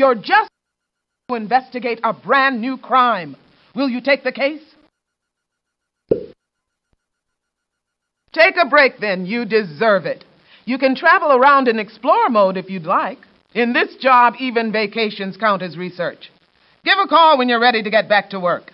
You're just to investigate a brand new crime. Will you take the case? Take a break then. You deserve it. You can travel around in explore mode if you'd like. In this job, even vacations count as research. Give a call when you're ready to get back to work.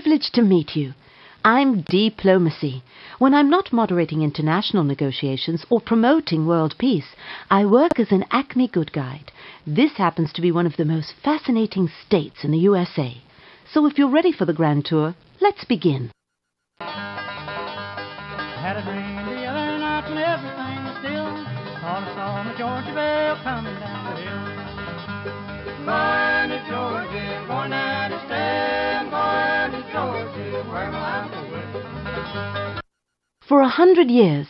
Privilege to meet you. I'm Diplomacy. When I'm not moderating international negotiations or promoting world peace, I work as an Acme good guide. This happens to be one of the most fascinating states in the USA. So if you're ready for the grand tour, let's begin. For a hundred years,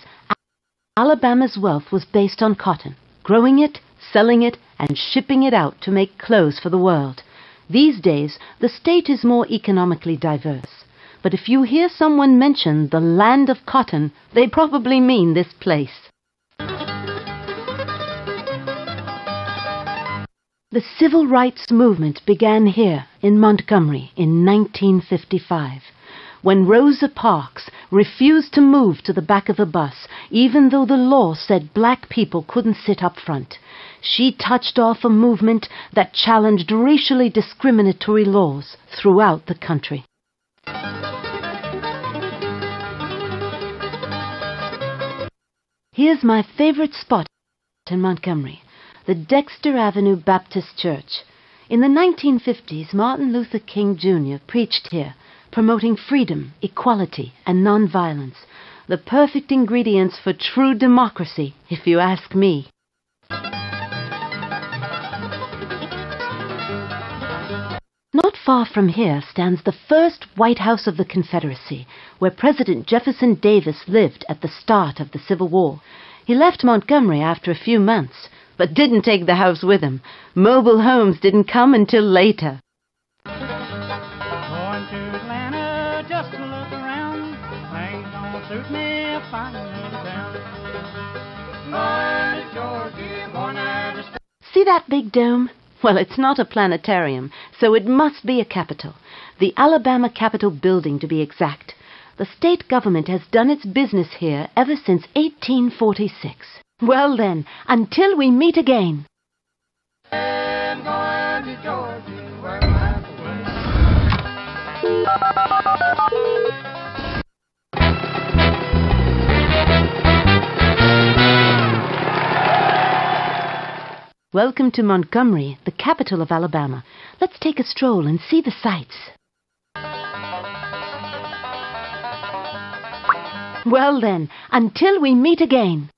Alabama's wealth was based on cotton, growing it, selling it, and shipping it out to make clothes for the world. These days, the state is more economically diverse. But if you hear someone mention the land of cotton, they probably mean this place. The civil rights movement began here in Montgomery in 1955 when Rosa Parks refused to move to the back of a bus even though the law said black people couldn't sit up front. She touched off a movement that challenged racially discriminatory laws throughout the country. Here's my favorite spot in Montgomery, the Dexter Avenue Baptist Church. In the 1950s, Martin Luther King Jr. preached here, promoting freedom, equality, and nonviolence, the perfect ingredients for true democracy, if you ask me. Not far from here stands the first White House of the Confederacy, where President Jefferson Davis lived at the start of the Civil War. He left Montgomery after a few months, but didn't take the house with him. Mobile homes didn't come until later. See that big dome? Well, it's not a planetarium, so it must be a capitol. The Alabama Capitol building, to be exact. The state government has done its business here ever since 1846. Well then, until we meet again. Welcome to Montgomery, the capital of Alabama. Let's take a stroll and see the sights. Well then, until we meet again.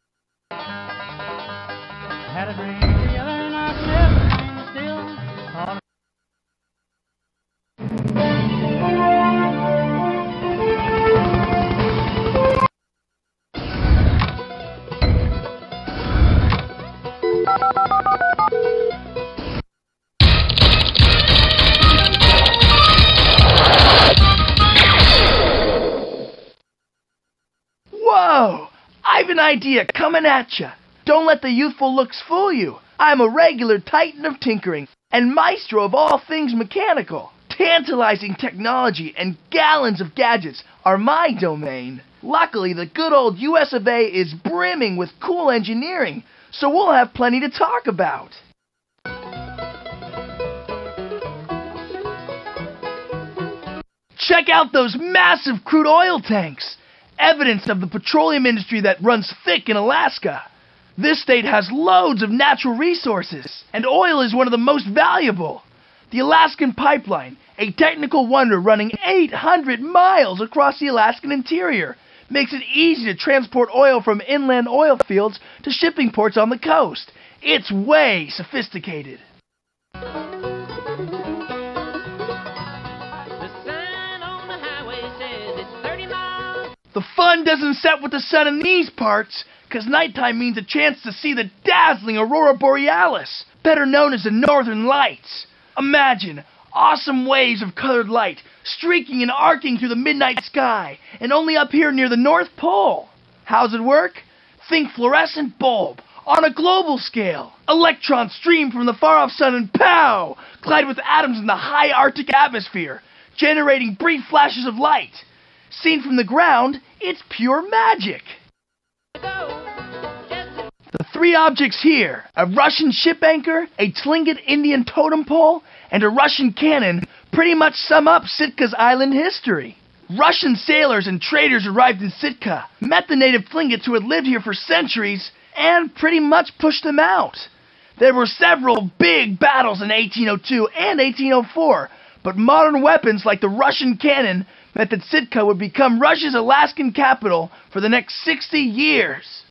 I've an idea coming at ya. Don't let the youthful looks fool you. I'm a regular titan of tinkering and maestro of all things mechanical. Tantalizing technology and gallons of gadgets are my domain. Luckily, the good old US of A is brimming with cool engineering, so we'll have plenty to talk about. Check out those massive crude oil tanks! Evidence of the petroleum industry that runs thick in Alaska. This state has loads of natural resources, and oil is one of the most valuable. The Alaskan Pipeline, a technical wonder running 800 miles across the Alaskan interior, makes it easy to transport oil from inland oil fields to shipping ports on the coast. It's way sophisticated. The fun doesn't set with the sun in these parts, 'cause nighttime means a chance to see the dazzling aurora borealis, better known as the northern lights. Imagine awesome waves of colored light streaking and arcing through the midnight sky, and only up here near the North Pole. How's it work? Think fluorescent bulb on a global scale. Electrons stream from the far off sun and pow! Collide with atoms in the high Arctic atmosphere, generating brief flashes of light. Seen from the ground, it's pure magic. The three objects here a Russian ship anchor, a Tlingit Indian totem pole, and a Russian cannon pretty much sum up Sitka's island history. Russian sailors and traders arrived in Sitka, met the native Tlingits who had lived here for centuries, and pretty much pushed them out. There were several big battles in 1802 and 1804, but modern weapons like the Russian cannon meant that Sitka would become Russia's Alaskan capital for the next 60 years.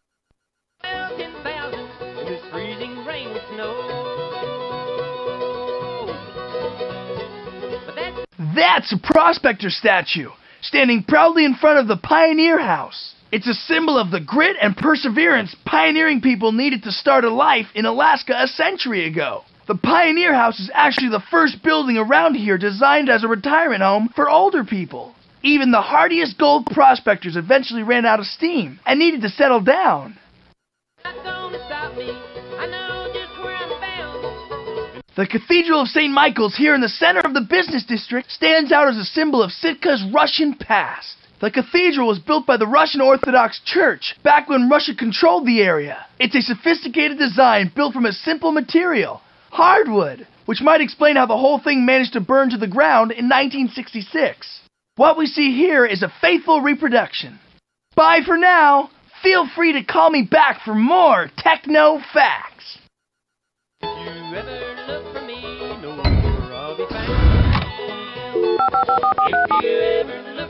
That's a prospector statue, standing proudly in front of the Pioneer House. It's a symbol of the grit and perseverance pioneering people needed to start a life in Alaska a century ago. The Pioneer House is actually the first building around here designed as a retirement home for older people. Even the hardiest gold prospectors eventually ran out of steam and needed to settle down. The Cathedral of St. Michael's here in the center of the business district stands out as a symbol of Sitka's Russian past. The cathedral was built by the Russian Orthodox Church back when Russia controlled the area. It's a sophisticated design built from a simple material, hardwood, which might explain how the whole thing managed to burn to the ground in 1966. What we see here is a faithful reproduction. Bye for now. Feel free to call me back for more techno facts. If you ever look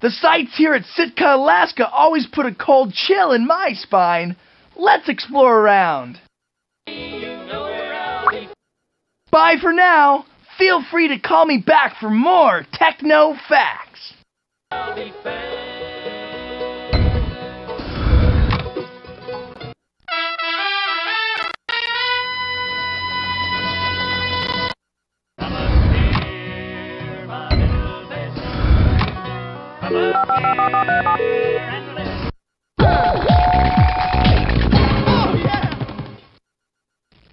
The sights here at Sitka, Alaska always put a cold chill in my spine. Let's explore around. Bye for now. Feel free to call me back for more techno facts.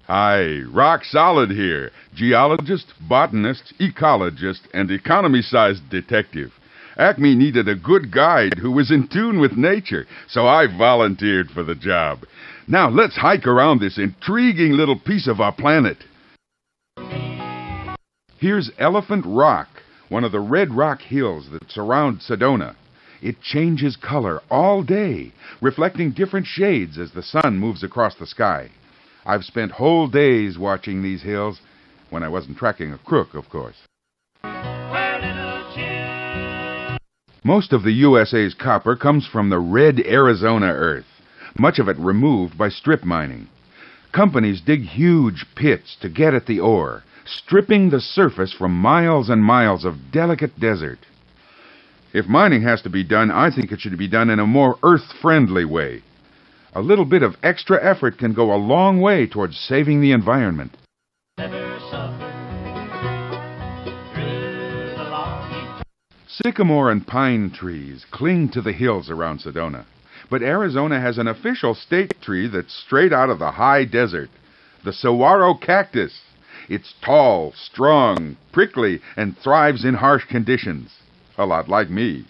Hi, Rock Solid here. Geologist, botanist, ecologist, and economy sized detective. Acme needed a good guide who was in tune with nature, so I volunteered for the job. Now let's hike around this intriguing little piece of our planet. Here's Elephant Rock, one of the red rock hills that surround Sedona. It changes color all day, reflecting different shades as the sun moves across the sky. I've spent whole days watching these hills, when I wasn't tracking a crook, of course. Most of the USA's copper comes from the red Arizona earth, much of it removed by strip mining. Companies dig huge pits to get at the ore, stripping the surface from miles and miles of delicate desert. If mining has to be done, I think it should be done in a more earth friendly way. A little bit of extra effort can go a long way towards saving the environment. Sycamore and pine trees cling to the hills around Sedona. But Arizona has an official state tree that's straight out of the high desert the saguaro cactus. It's tall, strong, prickly, and thrives in harsh conditions. A lot like me.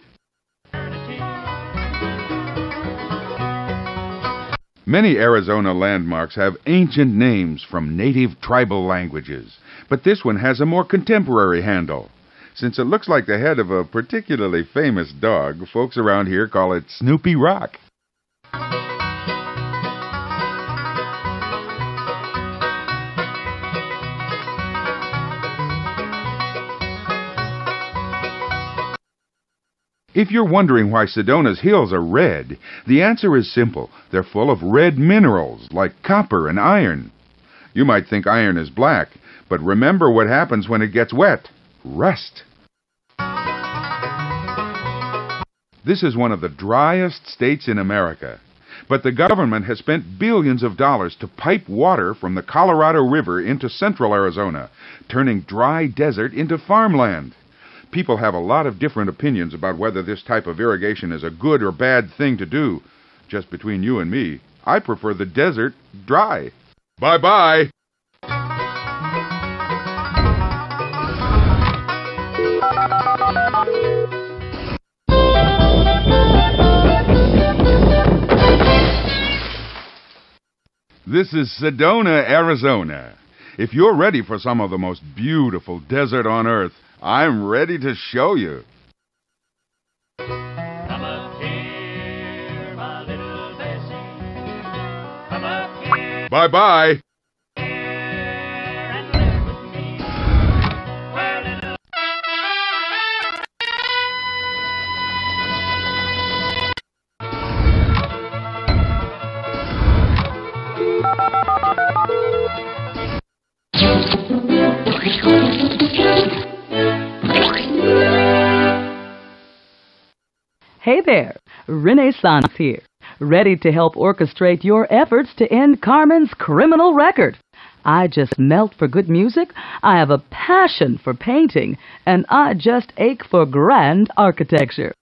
Many Arizona landmarks have ancient names from native tribal languages, but this one has a more contemporary handle. Since it looks like the head of a particularly famous dog, folks around here call it Snoopy Rock. If you're wondering why Sedona's hills are red, the answer is simple. They're full of red minerals like copper and iron. You might think iron is black, but remember what happens when it gets wet rust. This is one of the driest states in America. But the government has spent billions of dollars to pipe water from the Colorado River into central Arizona, turning dry desert into farmland. People have a lot of different opinions about whether this type of irrigation is a good or bad thing to do. Just between you and me, I prefer the desert dry. Bye bye. This is Sedona, Arizona. If you're ready for some of the most beautiful desert on earth, I'm ready to show you. Come up there, Renaissance here, ready to help orchestrate your efforts to end Carmen's criminal record. I just melt for good music, I have a passion for painting, and I just ache for grand architecture.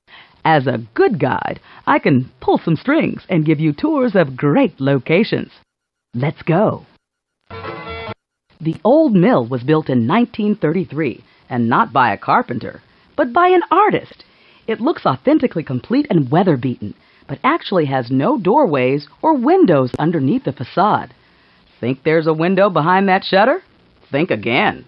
As a good guide, I can pull some strings and give you tours of great locations. Let's go. The old mill was built in 1933, and not by a carpenter, but by an artist. It looks authentically complete and weather beaten, but actually has no doorways or windows underneath the facade. Think there's a window behind that shutter? Think again.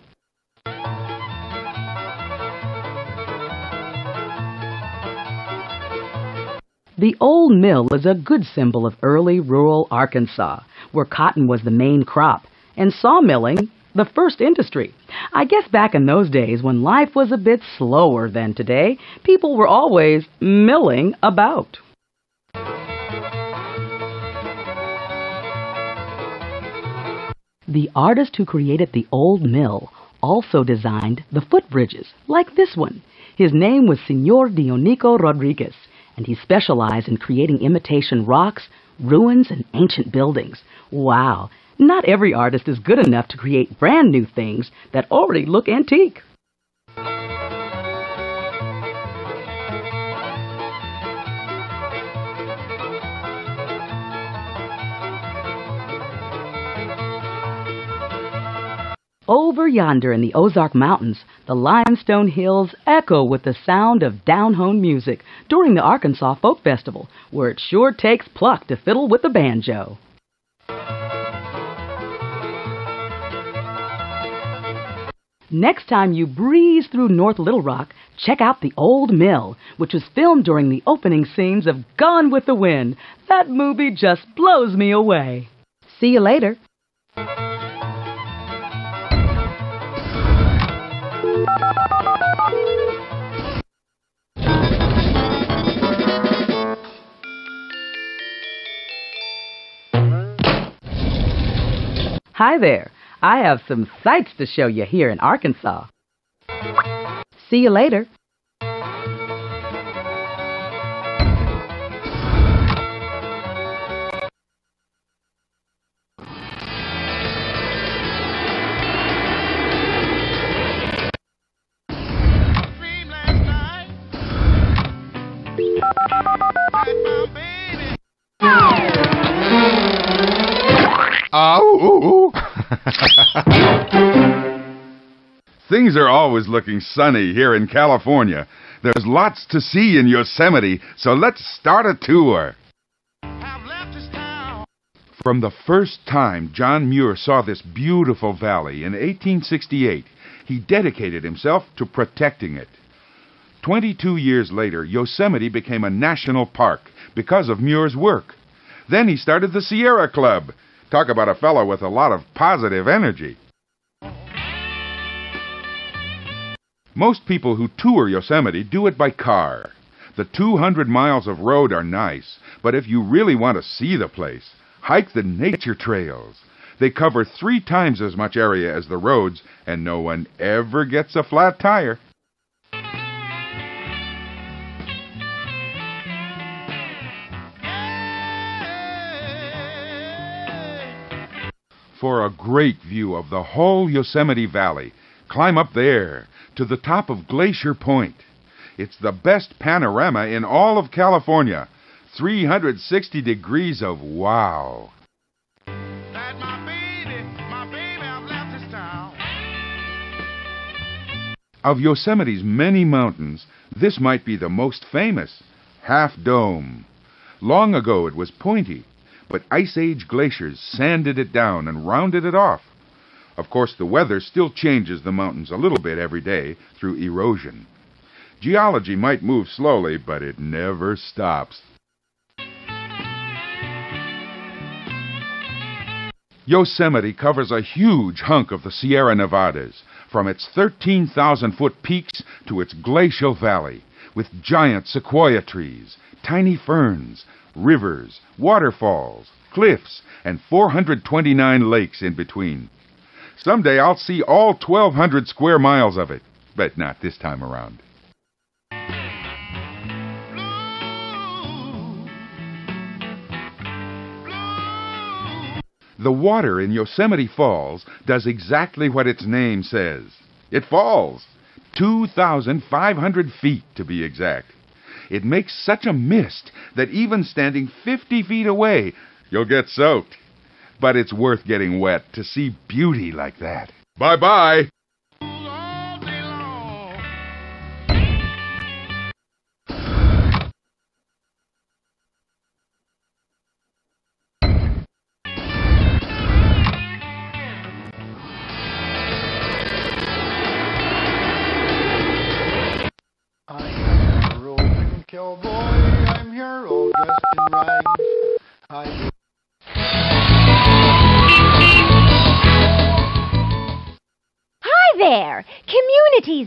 The old mill is a good symbol of early rural Arkansas, where cotton was the main crop and sawmilling the first industry. I guess back in those days when life was a bit slower than today, people were always milling about. The artist who created the old mill also designed the footbridges, like this one. His name was Senor Dionicio Rodriguez, and he specialized in creating imitation rocks, ruins, and ancient buildings. Wow, not every artist is good enough to create brand new things that already look antique. Over yonder in the Ozark Mountains, the limestone hills echo with the sound of down-home music during the Arkansas Folk Festival, where it sure takes pluck to fiddle with the banjo. Next time you breeze through North Little Rock, check out the Old Mill, which was filmed during the opening scenes of Gone with the Wind. That movie just blows me away. See you later. Hi there. I have some sights to show you here in Arkansas. See you later. Things are always looking sunny here in California. There's lots to see in Yosemite, so let's start a tour. Have left this town. From the first time John Muir saw this beautiful valley in 1868, he dedicated himself to protecting it. Twenty-two years later, Yosemite became a national park because of Muir's work. Then he started the Sierra Club. Talk about a fellow with a lot of positive energy. Most people who tour Yosemite do it by car. The 200 miles of road are nice, but if you really want to see the place, hike the nature trails. They cover three times as much area as the roads, and no one ever gets a flat tire. For a great view of the whole Yosemite Valley, climb up there to the top of Glacier Point. It's the best panorama in all of California. 360 degrees of wow. That my baby, my baby, I've left this town. Of Yosemite's many mountains, this might be the most famous Half Dome. Long ago it was pointy, but Ice Age glaciers sanded it down and rounded it off. Of course, the weather still changes the mountains a little bit every day through erosion. Geology might move slowly, but it never stops. Yosemite covers a huge hunk of the Sierra Nevadas, from its 13,000 foot peaks to its glacial valley, with giant sequoia trees, tiny ferns, rivers, waterfalls, cliffs, and 429 lakes in between. Someday I'll see all 1,200 square miles of it, but not this time around. The water in Yosemite Falls does exactly what its name says. It falls. 2,500 feet to be exact. It makes such a mist that even standing 50 feet away, you'll get soaked. But it's worth getting wet to see beauty like that. Bye bye.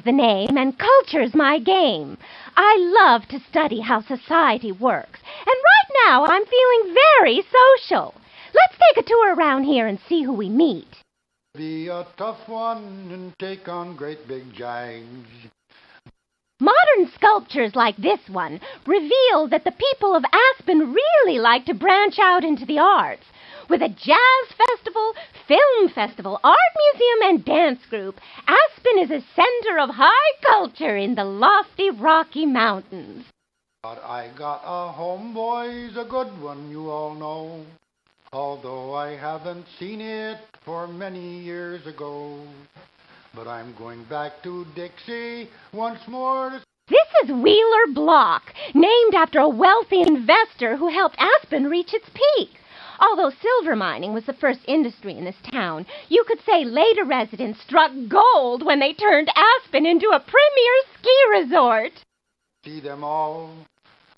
The name and culture's my game. I love to study how society works, and right now I'm feeling very social. Let's take a tour around here and see who we meet. be a tough one and take on great big jags. Modern sculptures like this one reveal that the people of Aspen really like to branch out into the arts. With a jazz festival, film festival, art museum, and dance group, Aspen is a center of high culture in the lofty Rocky Mountains. But I got a homeboy's a good one, you all know. Although I haven't seen it for many years ago. But I'm going back to Dixie once more to This is Wheeler Block, named after a wealthy investor who helped Aspen reach its peak. Although silver mining was the first industry in this town, you could say later residents struck gold when they turned Aspen into a premier ski resort. see them all.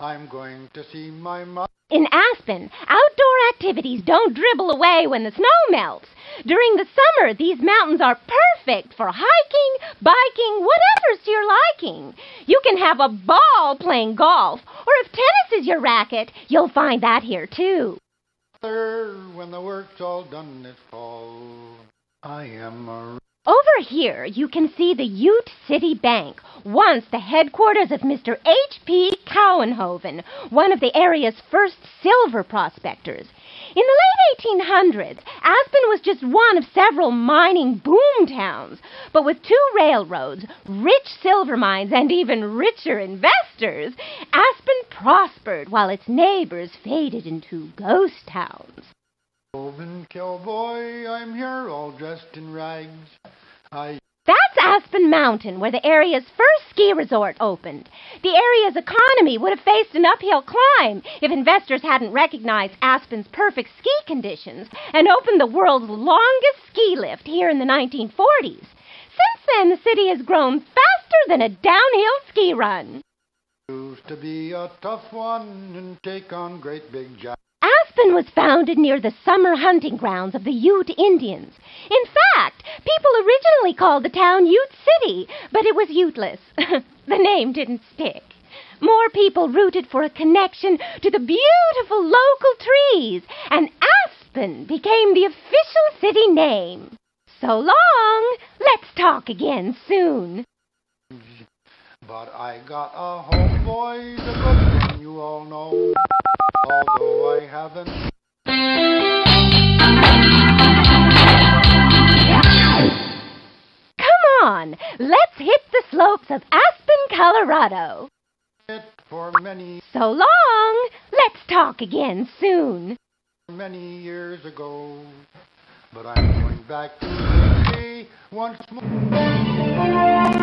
I'm going to see my mother. In Aspen, outdoor activities don't dribble away when the snow melts. During the summer, these mountains are perfect for hiking, biking, whatever's to your liking. You can have a ball playing golf, or if tennis is your racket, you'll find that here too. When the work's all done this fall. I am a Over here, you can see the Ute City Bank, once the headquarters of Mr. H.P. Cowenhoven, one of the area's first silver prospectors. In the late 1800s, Aspen was just one of several mining boom towns. But with two railroads, rich silver mines, and even richer investors, Aspen prospered while its neighbors faded into ghost towns. roving cowboy. I'm here all dressed in rags. I That's Aspen Mountain, where the area's first ski resort opened. The area's economy would have faced an uphill climb if investors hadn't recognized Aspen's perfect ski conditions and opened the world's longest ski lift here in the 1940s. Since then, the city has grown faster than a downhill ski run. used to be a tough one and take on great big jags. Aspen was founded near the summer hunting grounds of the Ute Indians. In fact, people originally called the town Ute City, but it was Uteless. the name didn't stick. More people rooted for a connection to the beautiful local trees, and Aspen became the official city name. So long. Let's talk again soon. But I got a homeboy, you all know. Although I haven't Come on, let's hit the slopes of Aspen, Colorado. for many, So long. Let's talk again soon. many years ago. But I'm going back to the sea once more.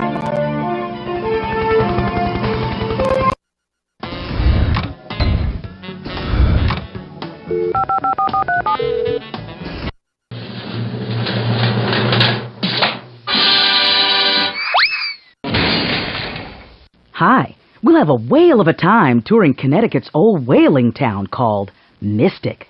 Hi, we'll have a whale of a time touring Connecticut's old whaling town called Mystic.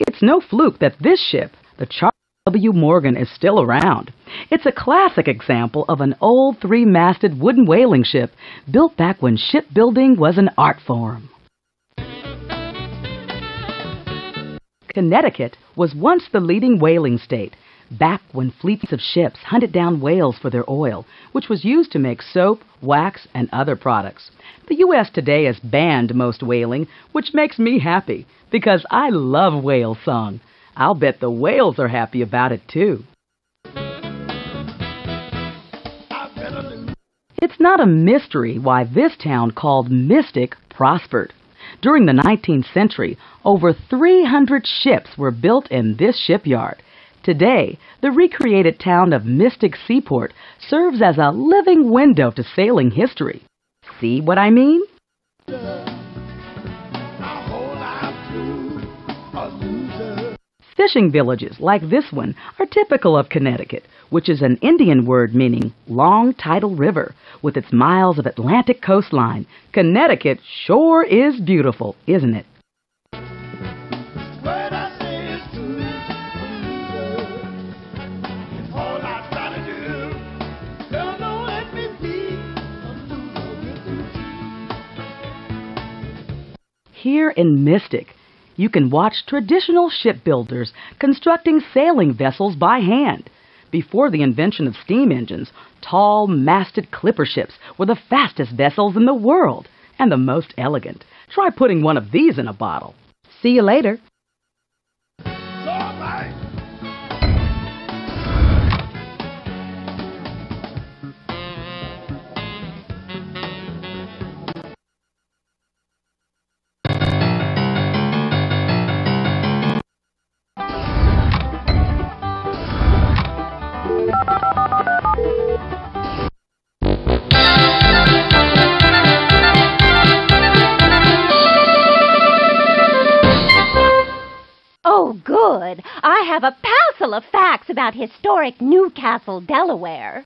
It's no fluke that this ship, the Charles W. Morgan, is still around. It's a classic example of an old three masted wooden whaling ship built back when shipbuilding was an art form. Connecticut was once the leading whaling state, back when fleets of ships hunted down whales for their oil, which was used to make soap, wax, and other products. The U.S. today has banned most whaling, which makes me happy because I love whale song. I'll bet the whales are happy about it too. It's not a mystery why this town called Mystic prospered. During the 19th century, over 300 ships were built in this shipyard. Today, the recreated town of Mystic Seaport serves as a living window to sailing history. See what I mean? Fishing villages like this one are typical of Connecticut, which is an Indian word meaning long tidal river. With its miles of Atlantic coastline, Connecticut sure is beautiful, isn't it? Here in Mystic, you can watch traditional shipbuilders constructing sailing vessels by hand. Before the invention of steam engines, tall, masted clipper ships were the fastest vessels in the world and the most elegant. Try putting one of these in a bottle. See you later. About historic New Castle, Delaware.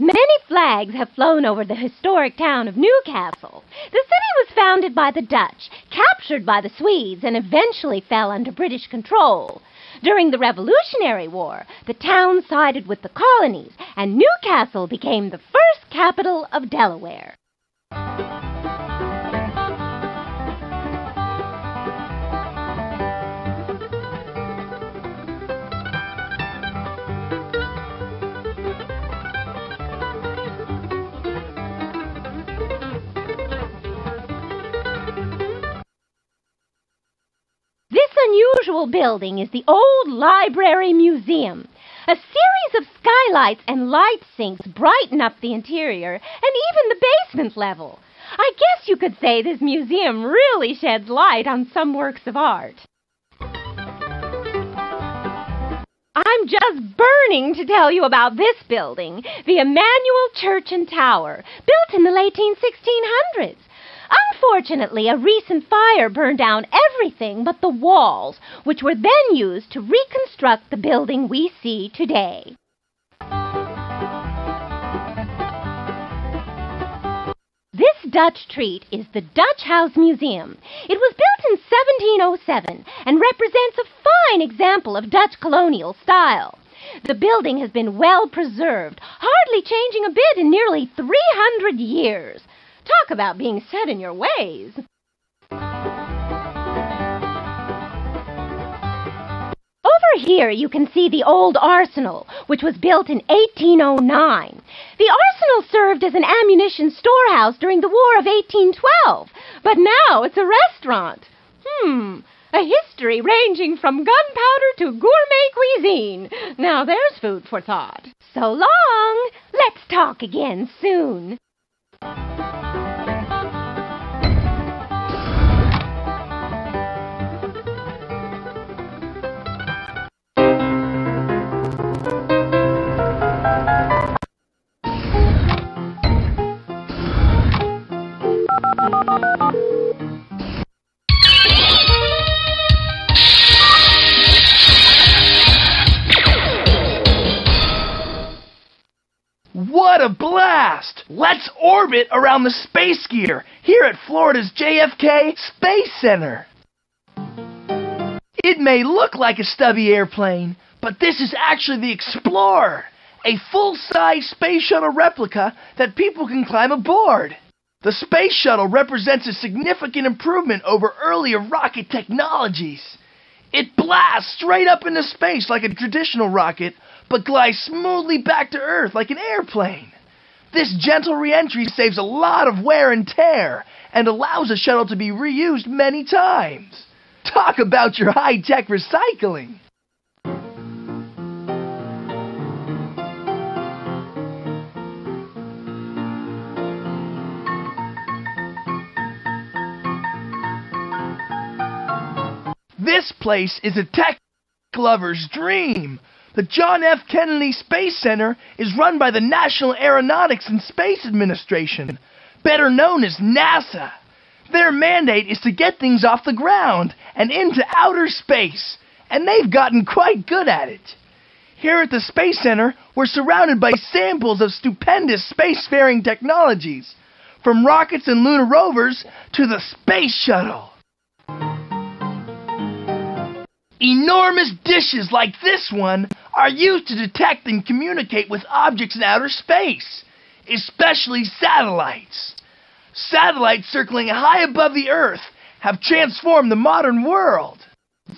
Many flags have flown over the historic town of New Castle. The city was founded by the Dutch, captured by the Swedes, and eventually fell under British control. During the Revolutionary War, the town sided with the colonies, and New Castle became the first capital of Delaware. Unusual building is the Old Library Museum. A series of skylights and light sinks brighten up the interior and even the basement level. I guess you could say this museum really sheds light on some works of art. I'm just burning to tell you about this building, the Immanuel Church and Tower, built in the late 1600s. Unfortunately, a recent fire burned down everything but the walls, which were then used to reconstruct the building we see today. This Dutch treat is the Dutch House Museum. It was built in 1707 and represents a fine example of Dutch colonial style. The building has been well preserved, hardly changing a bit in nearly 300 years. Talk about being set in your ways. Over here, you can see the old arsenal, which was built in 1809. The arsenal served as an ammunition storehouse during the War of 1812, but now it's a restaurant. Hmm, a history ranging from gunpowder to gourmet cuisine. Now there's food for thought. So long. Let's talk again soon. What a blast! Let's orbit around the Space Gear here at Florida's JFK Space Center. It may look like a stubby airplane, but this is actually the Explorer, a full-size space shuttle replica that people can climb aboard. The space shuttle represents a significant improvement over earlier rocket technologies. It blasts straight up into space like a traditional rocket, but glides smoothly back to Earth like an airplane. This gentle reentry saves a lot of wear and tear and allows the shuttle to be reused many times. Talk about your high tech recycling! This place is a tech lover's dream. The John F. Kennedy Space Center is run by the National Aeronautics and Space Administration, better known as NASA. Their mandate is to get things off the ground and into outer space, and they've gotten quite good at it. Here at the Space Center, we're surrounded by samples of stupendous spacefaring technologies, from rockets and lunar rovers to the space shuttle. Enormous dishes like this one are used to detect and communicate with objects in outer space, especially satellites. Satellites circling high above the Earth have transformed the modern world.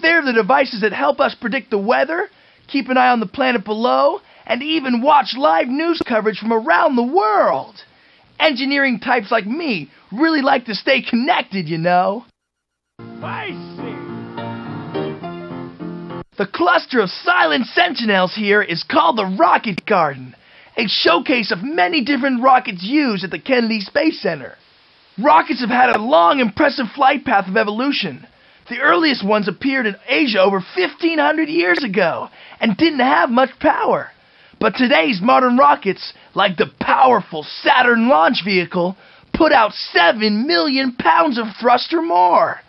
They're the devices that help us predict the weather, keep an eye on the planet below, and even watch live news coverage from around the world. Engineering types like me really like to stay connected, you know. The cluster of silent sentinels here is called the Rocket Garden, a showcase of many different rockets used at the Kennedy Space Center. Rockets have had a long, impressive flight path of evolution. The earliest ones appeared in Asia over 1500 years ago and didn't have much power. But today's modern rockets, like the powerful Saturn launch vehicle, put out 7 million pounds of thrust or more.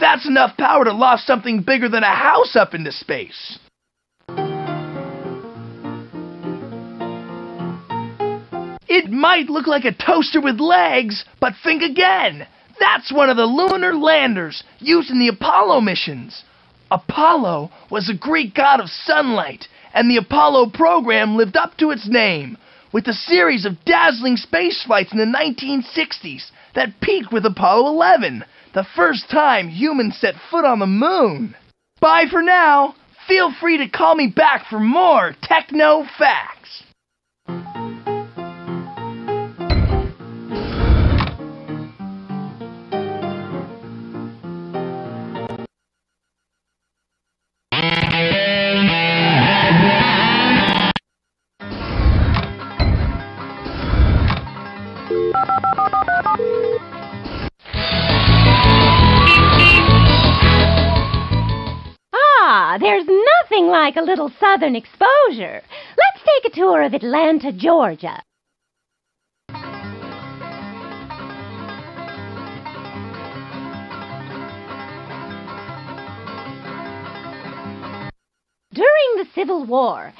That's enough power to loft something bigger than a house up into space. It might look like a toaster with legs, but think again. That's one of the lunar landers used in the Apollo missions. Apollo was a Greek god of sunlight, and the Apollo program lived up to its name, with a series of dazzling space flights in the 1960s that peaked with Apollo 11, the first time humans set foot on the moon. Bye for now. Feel free to call me back for more techno facts. Like a little southern exposure. Let's take a tour of Atlanta, Georgia. During the Civil War,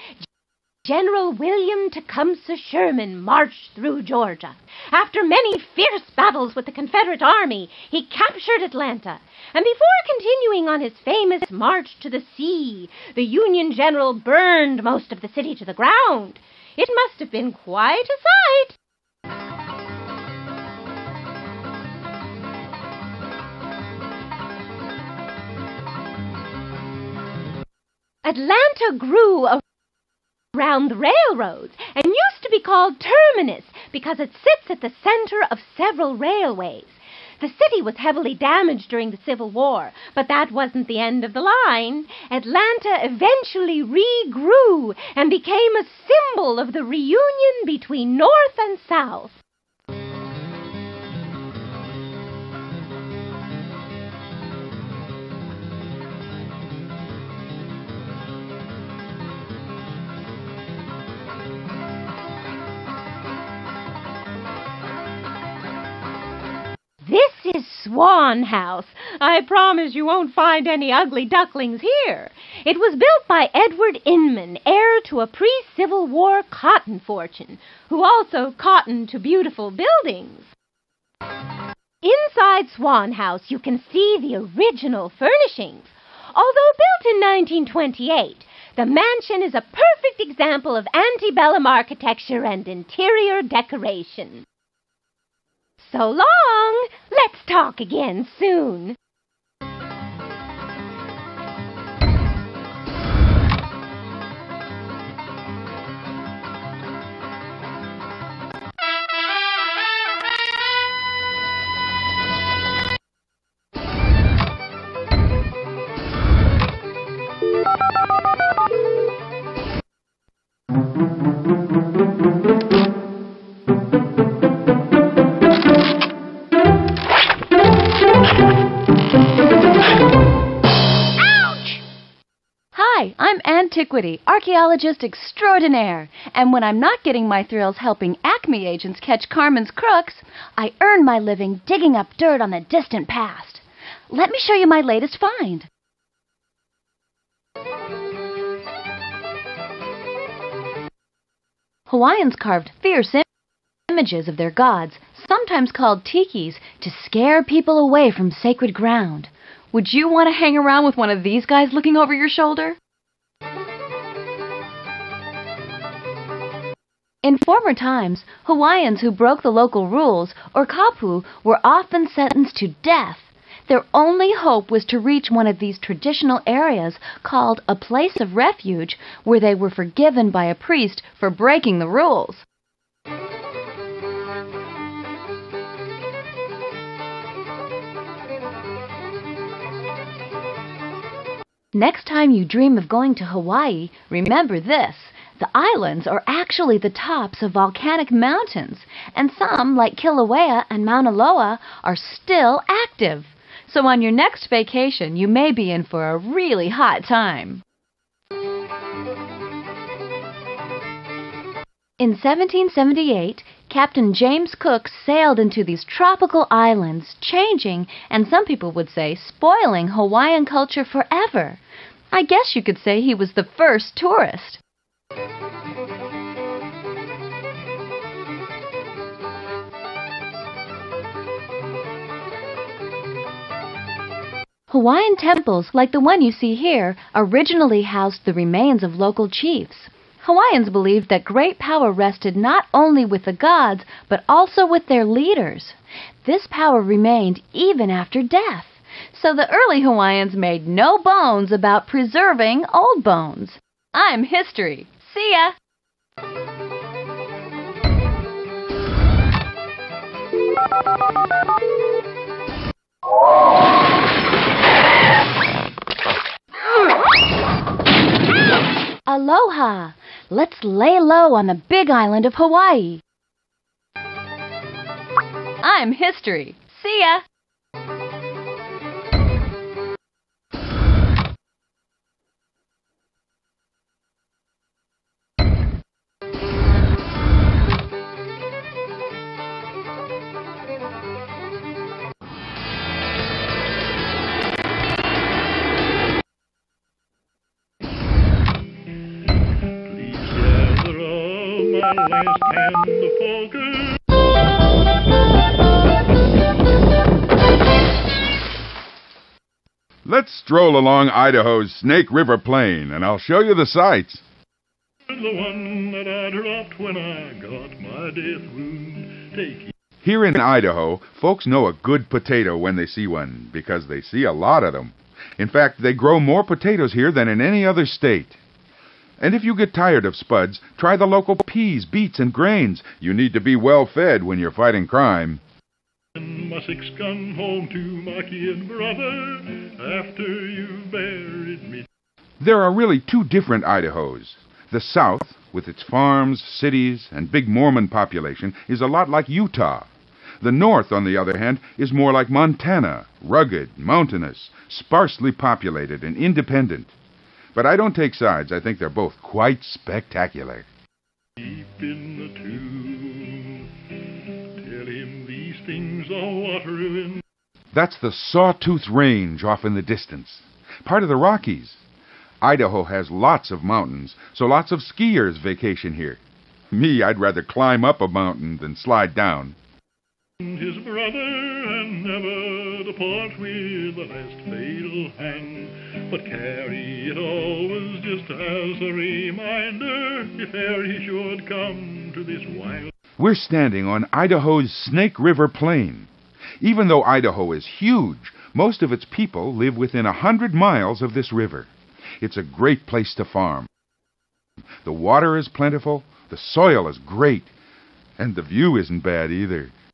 General William Tecumseh Sherman marched through Georgia. After many fierce battles with the Confederate Army, he captured Atlanta. And before continuing on his famous march to the sea, the Union general burned most of the city to the ground. It must have been quite a sight. Atlanta grew around the railroads and used to be called Terminus because it sits at the center of several railways. The city was heavily damaged during the Civil War, but that wasn't the end of the line. Atlanta eventually regrew and became a symbol of the reunion between North and South. Swan House. I promise you won't find any ugly ducklings here. It was built by Edward Inman, heir to a pre Civil War cotton fortune, who also cottoned to beautiful buildings. Inside Swan House, you can see the original furnishings. Although built in 1928, the mansion is a perfect example of antebellum architecture and interior decoration. So long! Let's talk again soon. Antiquity, archaeologist extraordinaire. And when I'm not getting my thrills helping Acme agents catch Carmen's crooks, I earn my living digging up dirt on the distant past. Let me show you my latest find. Hawaiians carved fierce im- images of their gods, sometimes called tikis, to scare people away from sacred ground. Would you want to hang around with one of these guys looking over your shoulder? In former times, Hawaiians who broke the local rules, or kapu, were often sentenced to death. Their only hope was to reach one of these traditional areas called a place of refuge where they were forgiven by a priest for breaking the rules. Next time you dream of going to Hawaii, remember this. The islands are actually the tops of volcanic mountains, and some, like Kilauea and Mauna Loa, are still active. So on your next vacation, you may be in for a really hot time. In 1778, Captain James Cook sailed into these tropical islands, changing, and some people would say spoiling, Hawaiian culture forever. I guess you could say he was the first tourist. Hawaiian temples, like the one you see here, originally housed the remains of local chiefs. Hawaiians believed that great power rested not only with the gods, but also with their leaders. This power remained even after death. So the early Hawaiians made no bones about preserving old bones. I'm history. See ya! Aloha! Let's lay low on the big island of Hawaii. I'm history. See ya! Last hand the. Let's stroll along Idaho's Snake River Plain, and I'll show you the sights. The one that I dropped when I got my death wound. Take it. Here in Idaho, folks know a good potato when they see one, because they see a lot of them. In fact, they grow more potatoes here than in any other state. And if you get tired of spuds, try the local peas, beets, and grains. You need to be well fed when you're fighting crime. My six gun home to my kid brother after you buried me. There are really two different Idahos. The South, with its farms, cities, and big Mormon population, is a lot like Utah. The North, on the other hand, is more like Montana, rugged, mountainous, sparsely populated, and independent. But I don't take sides. I think they're both quite spectacular. Deep in the tomb. Tell him these things are. That's the Sawtooth Range off in the distance, part of the Rockies. Idaho has lots of mountains, so lots of skiers vacation here. Me, I'd rather climb up a mountain than slide down. His brother and never depart with the last fatal hand, but carry it always just as a reminder if e'er he should come to this wild. We're standing on Idaho's Snake River Plain. Even though Idaho is huge, most of its people live within a hundred miles of this river. It's a great place to farm. The water is plentiful, the soil is great, and the view isn't bad either.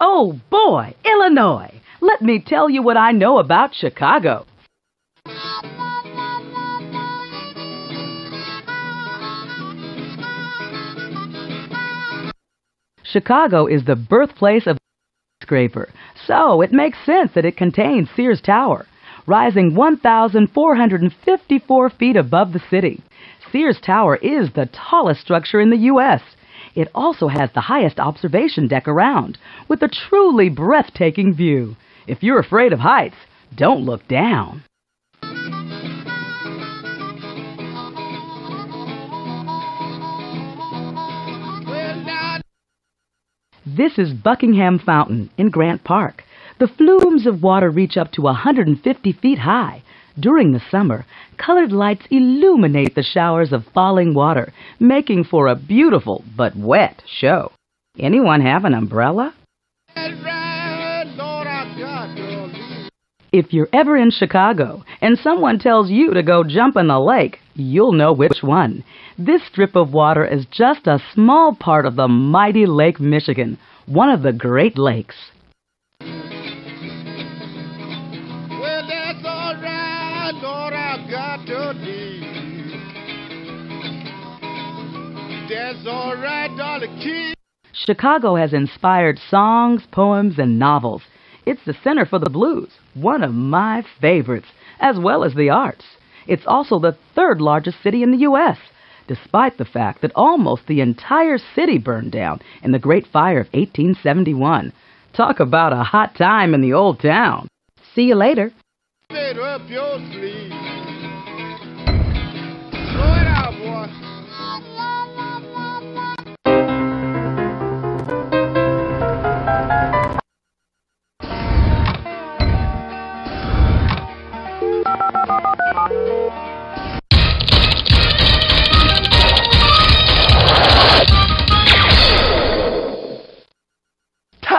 Oh boy, Illinois! Let me tell you what I know about Chicago. Chicago is the birthplace of the scraper, so it makes sense that it contains Sears Tower, rising 1,454 feet above the city. Sears Tower is the tallest structure in the U.S. It also has the highest observation deck around, with a truly breathtaking view. If you're afraid of heights, don't look down. This is Buckingham Fountain in Grant Park. The flumes of water reach up to 150 feet high. During the summer, colored lights illuminate the showers of falling water, making for a beautiful but wet show. Anyone have an umbrella? If you're ever in Chicago and someone tells you to go jump in the lake, you'll know which one. This strip of water is just a small part of the mighty Lake Michigan, one of the Great Lakes. Right, darling, keep. Chicago has inspired songs, poems, and novels. It's the center for the blues, one of my favorites, as well as the arts. It's also the third largest city in the U.S., despite the fact that almost the entire city burned down in the Great Fire of 1871. Talk about a hot time in the old town. See you later.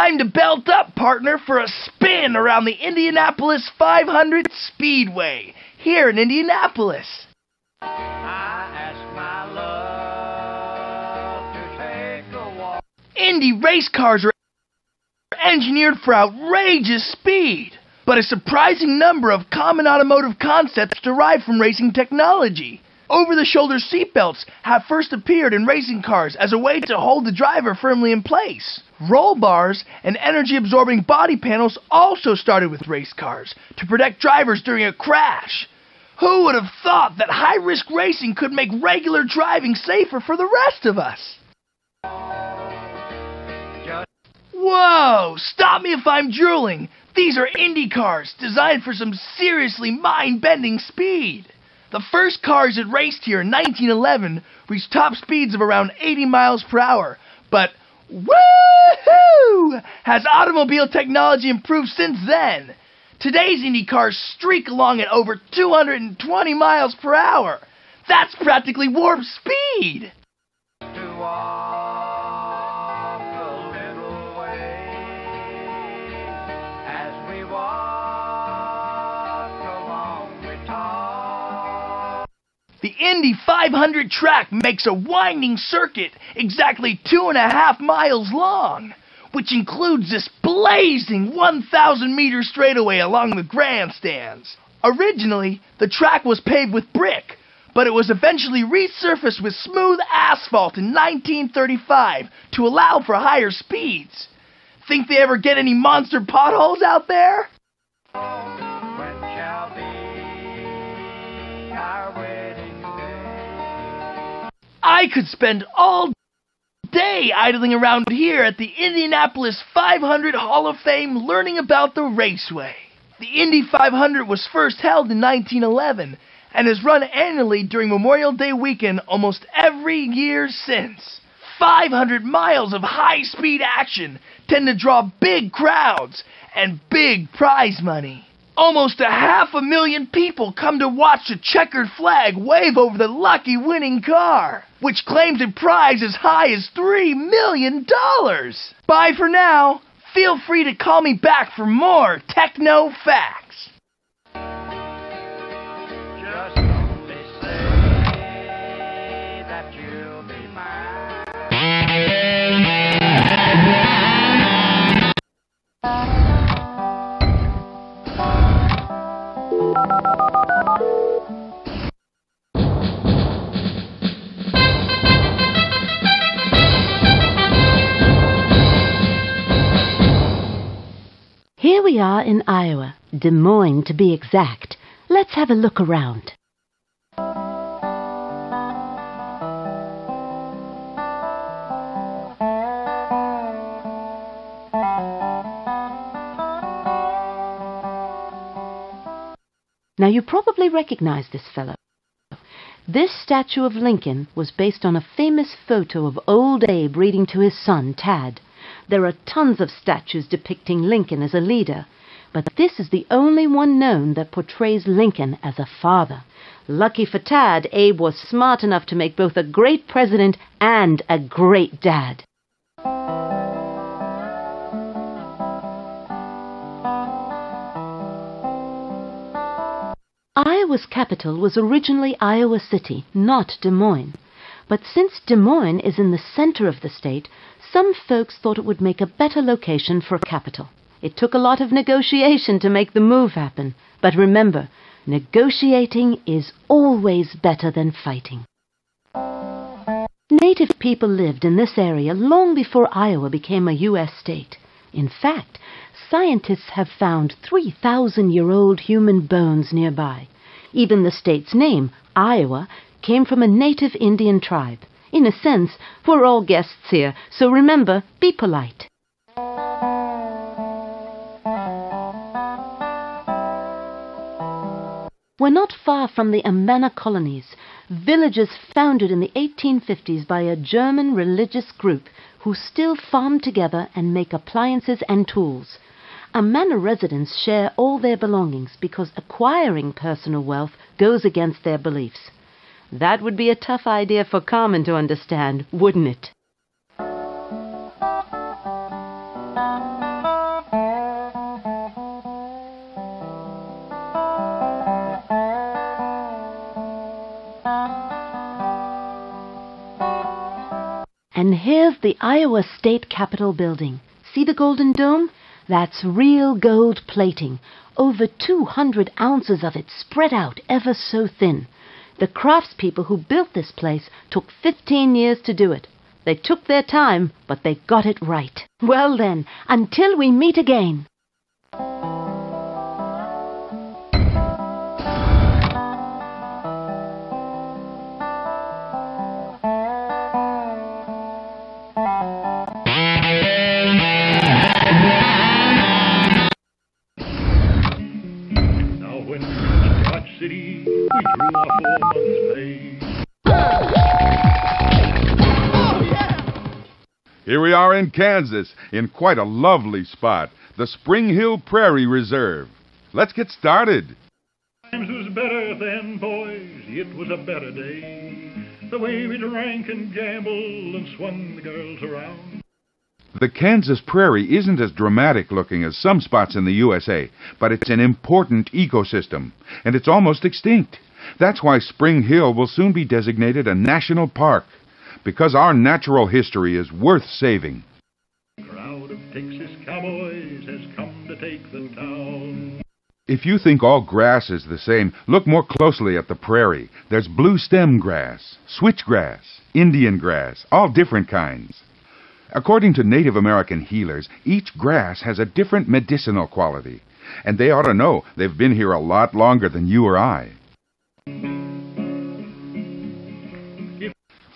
Time to belt up, partner, for a spin around the Indianapolis 500 Speedway here in Indianapolis. Indy race cars are engineered for outrageous speed, but a surprising number of common automotive concepts derive from racing technology. Over the shoulder seatbelts have first appeared in racing cars as a way to hold the driver firmly in place. Roll bars and energy absorbing body panels also started with race cars to protect drivers during a crash. Who would have thought that high risk racing could make regular driving safer for the rest of us? Whoa! Stop me if I'm drooling! These are Indy cars designed for some seriously mind bending speed. The first cars that raced here in 1911 reached top speeds of around 80 miles per hour, but woohoo! Has automobile technology improved since then? Today's Indy cars streak along at over 220 miles per hour. That's practically warp speed! The Indy 500 track makes a winding circuit exactly two and a half miles long, which includes this blazing 1,000 meter straightaway along the grandstands. Originally, the track was paved with brick, but it was eventually resurfaced with smooth asphalt in 1935 to allow for higher speeds. Think they ever get any monster potholes out there? I could spend all day idling around here at the Indianapolis 500 Hall of Fame learning about the raceway. The Indy 500 was first held in 1911 and has run annually during Memorial Day weekend almost every year since. 500 miles of high speed action tend to draw big crowds and big prize money. Almost a half a million people come to watch the checkered flag wave over the lucky winning car, which claims a prize as high as $3 million. Bye for now. Feel free to call me back for more techno facts. Here we are in Iowa, Des Moines to be exact. Let's have a look around. Now you probably recognize this fellow. This statue of Lincoln was based on a famous photo of old Abe reading to his son, Tad. There are tons of statues depicting Lincoln as a leader, but this is the only one known that portrays Lincoln as a father. Lucky for Tad, Abe was smart enough to make both a great president and a great dad. Iowa's capital was originally Iowa City, not Des Moines. But since Des Moines is in the center of the state, some folks thought it would make a better location for a capital. It took a lot of negotiation to make the move happen. But remember, negotiating is always better than fighting. Native people lived in this area long before Iowa became a U.S. state. In fact, scientists have found 3,000 year old human bones nearby. Even the state's name, Iowa, came from a native Indian tribe. In a sense, we're all guests here, so remember, be polite. We're not far from the Amana colonies, villages founded in the 1850s by a German religious group who still farm together and make appliances and tools. Amana residents share all their belongings because acquiring personal wealth goes against their beliefs. That would be a tough idea for Carmen to understand, wouldn't it? And here's the Iowa State Capitol building. See the Golden Dome? That's real gold plating. Over 200 ounces of it spread out ever so thin. The craftspeople who built this place took 15 years to do it. They took their time, but they got it right. Well then, until we meet again. City, we drew our Here we are in Kansas, in quite a lovely spot, the Spring Hill Prairie Reserve. Let's get started. Times was better then, boys. It was a better day. The way we drank and gambled and swung the girls around. The Kansas prairie isn't as dramatic looking as some spots in the USA, but it's an important ecosystem, and it's almost extinct. That's why Spring Hill will soon be designated a national park, because our natural history is worth saving. A crowd of Texas cowboys has come to take the town. If you think all grass is the same, look more closely at the prairie. There's blue stem grass, switchgrass, Indian grass, all different kinds. According to Native American healers, each grass has a different medicinal quality, and they ought to know they've been here a lot longer than you or I.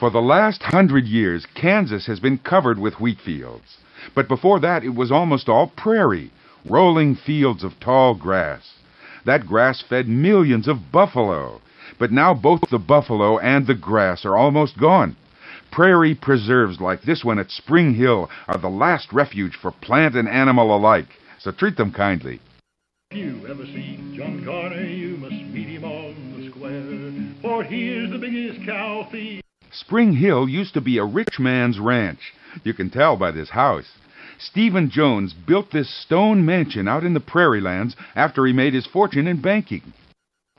For the last hundred years, Kansas has been covered with wheat fields. But before that, it was almost all prairie, rolling fields of tall grass. That grass fed millions of buffalo. But now both the buffalo and the grass are almost gone. Prairie preserves like this one at Spring Hill are the last refuge for plant and animal alike, so treat them kindly. If you ever see John Carter, you must meet him on the square. For he is the biggest cow thief. Spring Hill used to be a rich man's ranch. You can tell by this house. Stephen Jones built this stone mansion out in the prairie lands after he made his fortune in banking.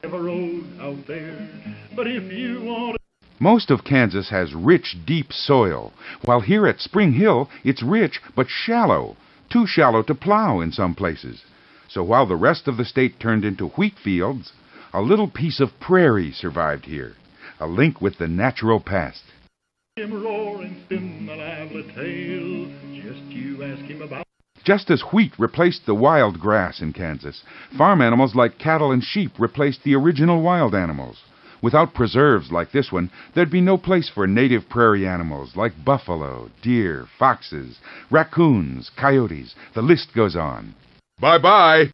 Have a out there, but if you want Most of Kansas has rich, deep soil, while here at Spring Hill it's rich but shallow, too shallow to plow in some places. So while the rest of the state turned into wheat fields, a little piece of prairie survived here, a link with the natural past. him roar spin a lively tale, just you ask him about. Just as wheat replaced the wild grass in Kansas, farm animals like cattle and sheep replaced the original wild animals. Without preserves like this one, there'd be no place for native prairie animals like buffalo, deer, foxes, raccoons, coyotes. The list goes on. Bye bye.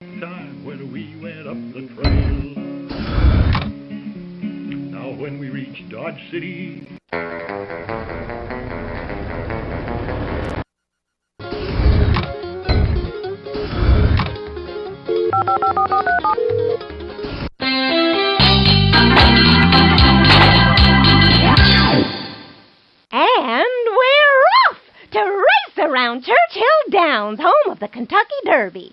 time when we went up the trail. When we reached Dodge City, And we're off to race around Churchill Downs, home of the Kentucky Derby.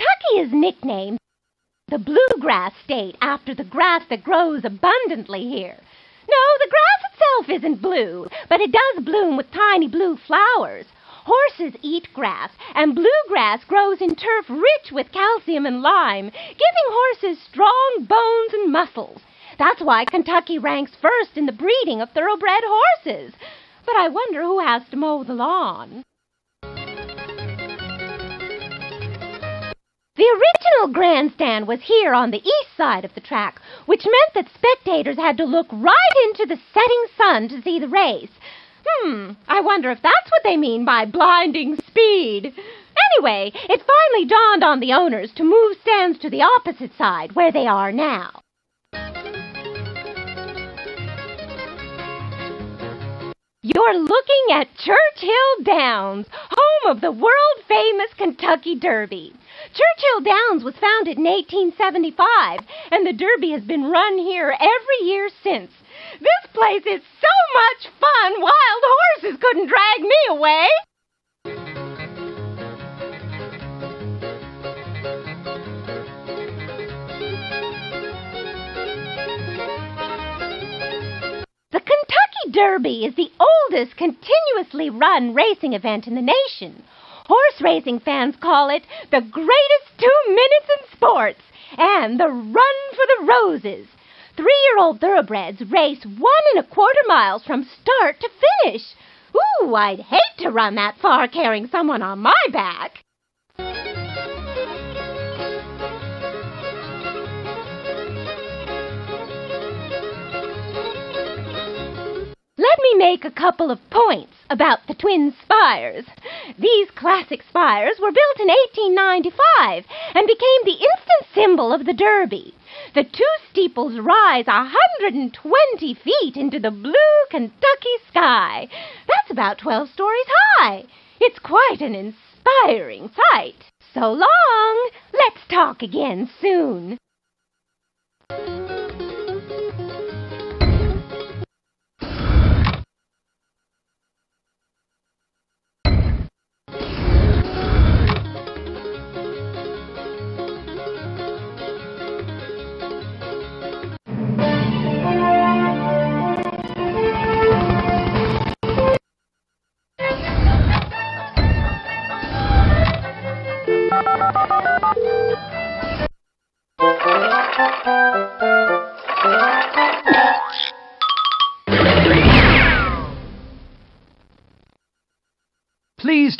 Kentucky is nicknamed the Bluegrass State after the grass that grows abundantly here. No, the grass itself isn't blue, but it does bloom with tiny blue flowers. Horses eat grass, and bluegrass grows in turf rich with calcium and lime, giving horses strong bones and muscles. That's why Kentucky ranks first in the breeding of thoroughbred horses. But I wonder who has to mow the lawn. The original grandstand was here on the east side of the track, which meant that spectators had to look right into the setting sun to see the race. Hmm, I wonder if that's what they mean by blinding speed. Anyway, it finally dawned on the owners to move stands to the opposite side, where they are now. You're looking at Churchill Downs, home of the world famous Kentucky Derby. Churchill Downs was founded in 1875, and the Derby has been run here every year since. This place is so much fun, wild horses couldn't drag me away. The Kentucky Derby is the oldest continuously run racing event in the nation. Horse racing fans call it the greatest two minutes in sports and the Run for the Roses. Three year old thoroughbreds race one and a quarter miles from start to finish. Ooh, I'd hate to run that far carrying someone on my back. Let me make a couple of points about the twin spires. These classic spires were built in 1895 and became the instant symbol of the Derby. The two steeples rise a 120 feet into the blue Kentucky sky. That's about 12 stories high. It's quite an inspiring sight. So long. Let's talk again soon.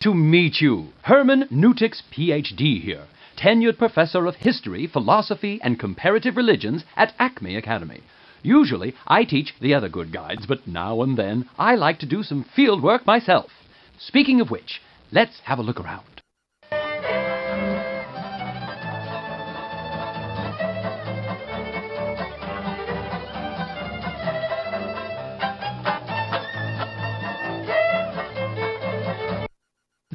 To meet you. Herman Nutix, PhD here, tenured professor of history, philosophy, and comparative religions at Acme Academy. Usually, I teach the other good guides, but now and then I like to do some field work myself. Speaking of which, let's have a look around.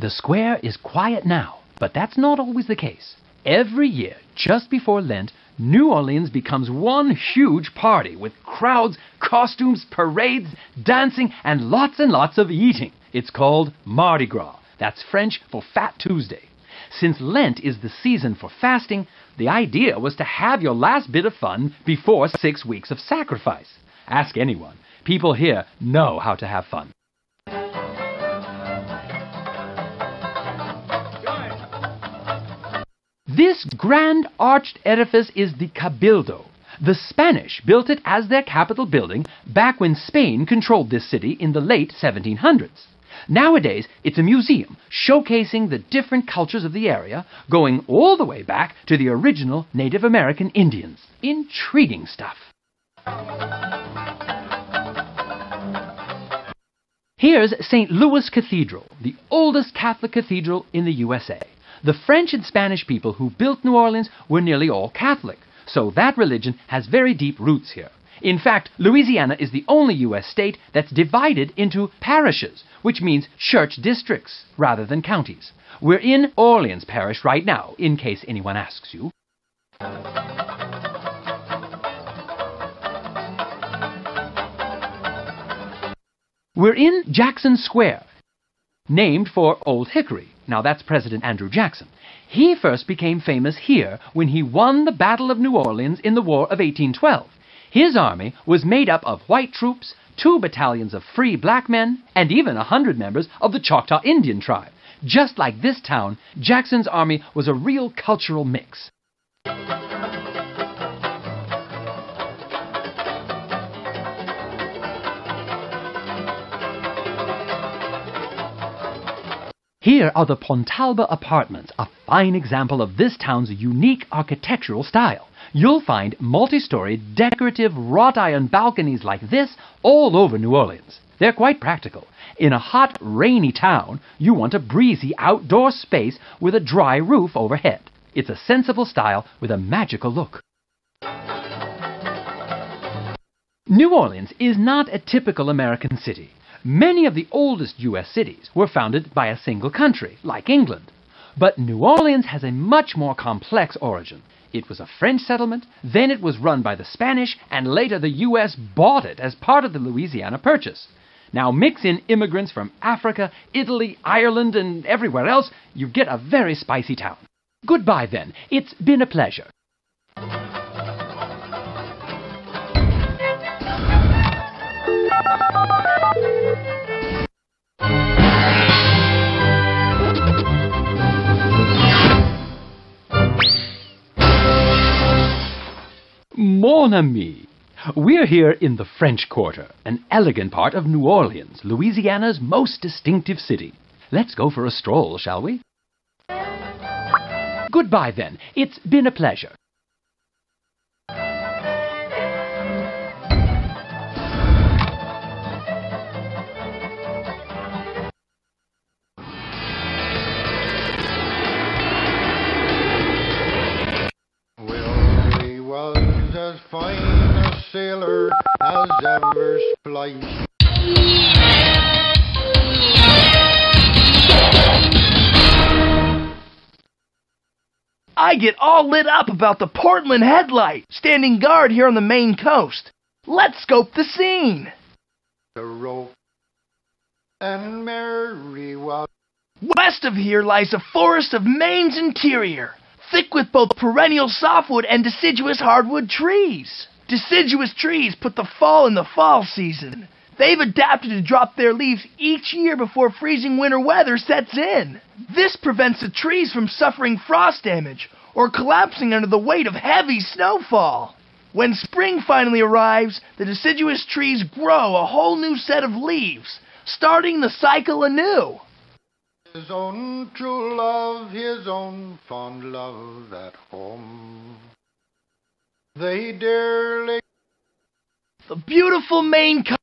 The square is quiet now, but that's not always the case. Every year, just before Lent, New Orleans becomes one huge party with crowds, costumes, parades, dancing, and lots and lots of eating. It's called Mardi Gras. That's French for Fat Tuesday. Since Lent is the season for fasting, the idea was to have your last bit of fun before six weeks of sacrifice. Ask anyone. People here know how to have fun. This grand arched edifice is the Cabildo. The Spanish built it as their capital building back when Spain controlled this city in the late 1700s. Nowadays, it's a museum showcasing the different cultures of the area, going all the way back to the original Native American Indians. Intriguing stuff. Here's St. Louis Cathedral, the oldest Catholic cathedral in the USA. The French and Spanish people who built New Orleans were nearly all Catholic, so that religion has very deep roots here. In fact, Louisiana is the only U.S. state that's divided into parishes, which means church districts rather than counties. We're in Orleans Parish right now, in case anyone asks you. We're in Jackson Square, named for Old Hickory. Now that's President Andrew Jackson. He first became famous here when he won the Battle of New Orleans in the War of 1812. His army was made up of white troops, two battalions of free black men, and even a hundred members of the Choctaw Indian tribe. Just like this town, Jackson's army was a real cultural mix. Here are the Pontalba Apartments, a fine example of this town's unique architectural style. You'll find multi-story decorative wrought iron balconies like this all over New Orleans. They're quite practical. In a hot, rainy town, you want a breezy outdoor space with a dry roof overhead. It's a sensible style with a magical look. New Orleans is not a typical American city. Many of the oldest U.S. cities were founded by a single country, like England. But New Orleans has a much more complex origin. It was a French settlement, then it was run by the Spanish, and later the U.S. bought it as part of the Louisiana Purchase. Now mix in immigrants from Africa, Italy, Ireland, and everywhere else, you get a very spicy town. Goodbye then. It's been a pleasure. Mon ami. We're here in the French Quarter, an elegant part of New Orleans, Louisiana's most distinctive city. Let's go for a stroll, shall we? Goodbye, then. It's been a pleasure. Fine a sailor as ever spliced. I get all lit up about the Portland headlight standing guard here on the Maine coast. Let's scope the scene. The rope and Mary was West of here lies a forest of Maine's interior, thick with both perennial softwood and deciduous hardwood trees. Deciduous trees put the fall in the fall season. They've adapted to drop their leaves each year before freezing winter weather sets in. This prevents the trees from suffering frost damage or collapsing under the weight of heavy snowfall. When spring finally arrives, the deciduous trees grow a whole new set of leaves, starting the cycle anew. His own true love, his own fond love at home. They dearly The beautiful Maine co-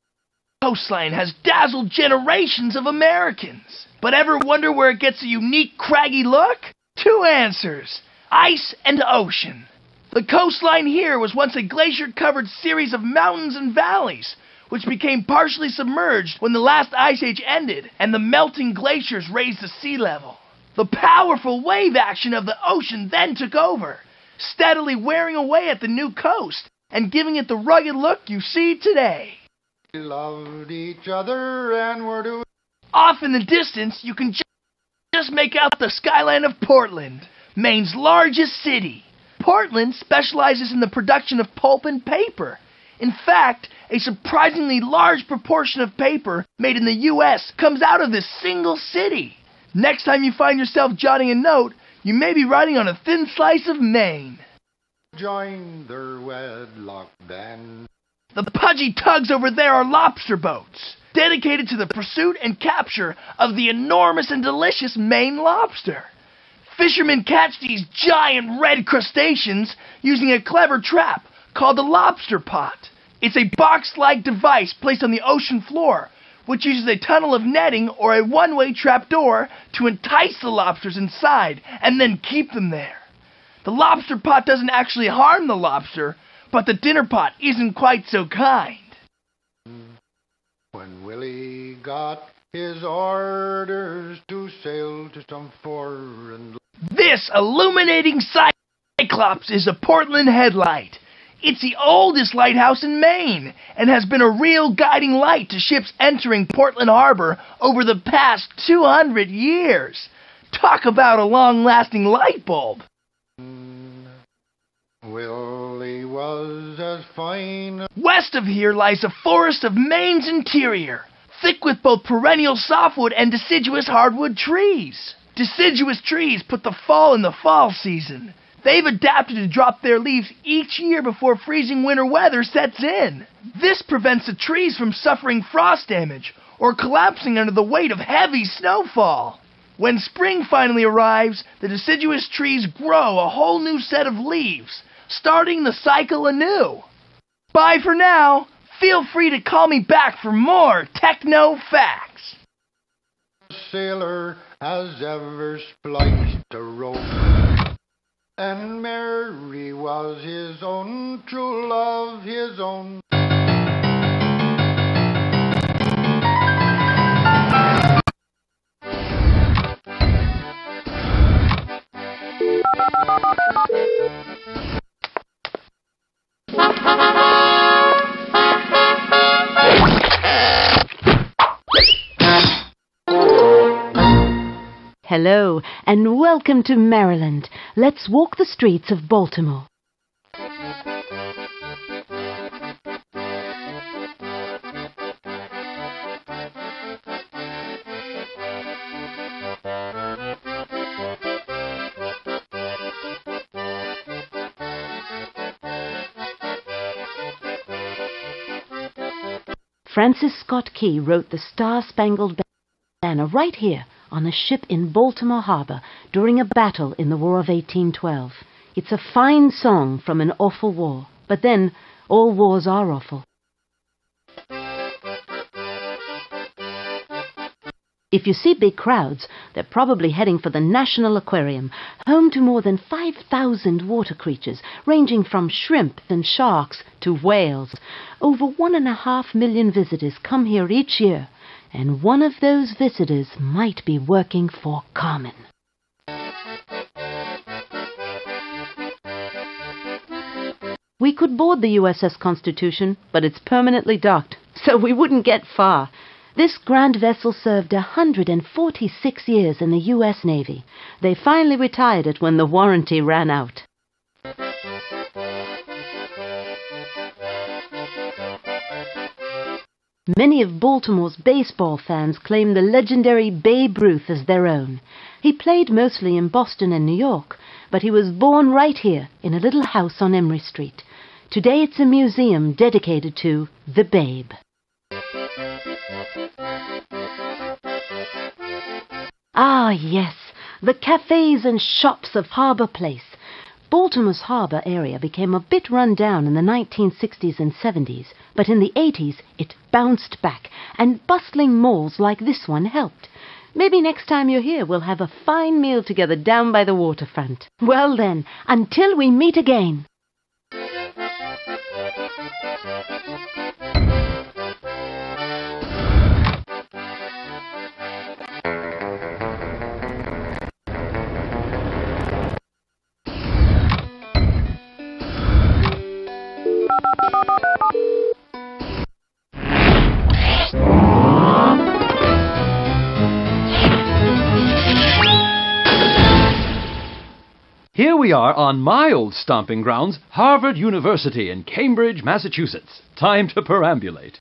coastline has dazzled generations of Americans. But ever wonder where it gets a unique craggy look? Two answers ice and ocean. The coastline here was once a glacier covered series of mountains and valleys, which became partially submerged when the last ice age ended and the melting glaciers raised the sea level. The powerful wave action of the ocean then took over, steadily wearing away at the new coast and giving it the rugged look you see today. loved each other and were doing Off in the distance, you can ju- just make out the skyline of Portland, Maine's largest city. Portland specializes in the production of pulp and paper. In fact, a surprisingly large proportion of paper made in the U.S. comes out of this single city. Next time you find yourself jotting a note, you may be writing on a thin slice of Maine. join their wedlock band. The pudgy tugs over there are lobster boats, dedicated to the pursuit and capture of the enormous and delicious Maine lobster. Fishermen catch these giant red crustaceans using a clever trap called the lobster pot. It's a box like device placed on the ocean floor, which uses a tunnel of netting or a one way trapdoor to entice the lobsters inside and then keep them there. The lobster pot doesn't actually harm the lobster, but the dinner pot isn't quite so kind. When Willie got his orders to sail to some foreign This illuminating cyclops is a Portland headlight. It's the oldest lighthouse in Maine and has been a real guiding light to ships entering Portland Harbor over the past 200 years. Talk about a long lasting light bulb. Willie was as fine West of here lies a forest of Maine's interior, thick with both perennial softwood and deciduous hardwood trees. Deciduous trees put the fall in the fall season. They've adapted to drop their leaves each year before freezing winter weather sets in. This prevents the trees from suffering frost damage or collapsing under the weight of heavy snowfall. When spring finally arrives, the deciduous trees grow a whole new set of leaves, starting the cycle anew. Bye for now. Feel free to call me back for more techno facts. sailor as ever spliced a rope. And Mary was his own true love, his own. Hello, and welcome to Maryland. Let's walk the streets of Baltimore. Francis Scott Key wrote the Star Spangled Banner right here on a ship in Baltimore Harbor during a battle in the War of 1812. It's a fine song from an awful war, but then all wars are awful. If you see big crowds, they're probably heading for the National Aquarium, home to more than 5,000 water creatures, ranging from shrimp and sharks to whales. Over one and a half million visitors come here each year, and one of those visitors might be working for Carmen. We could board the USS Constitution, but it's permanently docked, so we wouldn't get far. This grand vessel served 146 years in the U.S. Navy. They finally retired it when the warranty ran out. Many of Baltimore's baseball fans claim the legendary Babe Ruth as their own. He played mostly in Boston and New York, but he was born right here in a little house on Emory Street. Today it's a museum dedicated to the Babe. Ah, yes, the cafes and shops of Harbor Place. Baltimore's harbor area became a bit run down in the 1960s and 70s, but in the 80s it bounced back, and bustling malls like this one helped. Maybe next time you're here we'll have a fine meal together down by the waterfront. Well then, until we meet again. Here we are on my old stomping grounds, Harvard University in Cambridge, Massachusetts. Time to perambulate.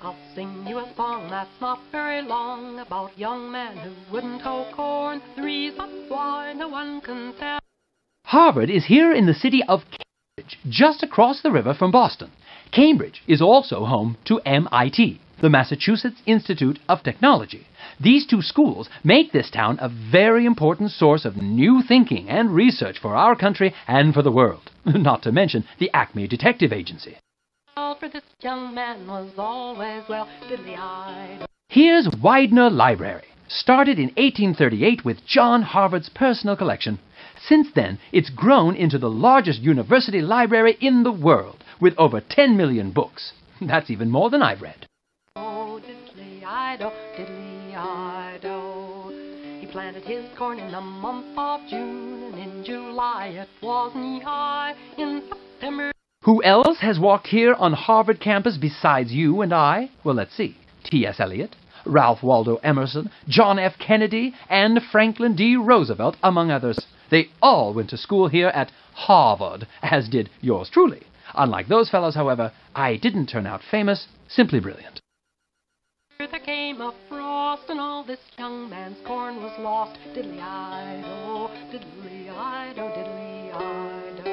I'll sing you a song that's not very long about young men who wouldn't hoe corn. The reason why no one can tell. Harvard is here in the city of Cambridge, just across the river from Boston. Cambridge is also home to MIT, the Massachusetts Institute of Technology. These two schools make this town a very important source of new thinking and research for our country and for the world, not to mention the Acme Detective Agency. For this young man was always well. Here's Widener Library, started in 1838 with John Harvard's personal collection. Since then, it's grown into the largest university library in the world, with over 10 million books. That's even more than I've read. Oh, diddly-I-do, diddly-I-do. He planted his corn in the month of June, and in July it was knee-high. In September Who else has walked here on Harvard campus besides you and I? Well, let's see. T.S. Eliot, Ralph Waldo Emerson, John F. Kennedy, and Franklin D. Roosevelt, among others. They all went to school here at Harvard, as did yours truly. Unlike those fellows, however, I didn't turn out famous, simply brilliant. there came a frost, and all this young man's corn was lost. Diddly-I-do, diddly-I-do, diddly-I-do.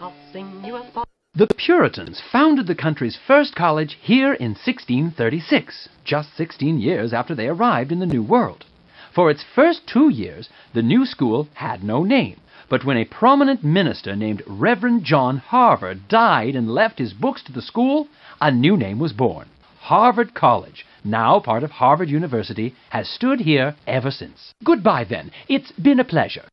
I'll sing you a song. The Puritans founded the country's first college here in 1636, just 16 years after they arrived in the New World. For its first two years, the new school had no name. But when a prominent minister named Reverend John Harvard died and left his books to the school, a new name was born. Harvard College, now part of Harvard University, has stood here ever since. Goodbye, then. It's been a pleasure.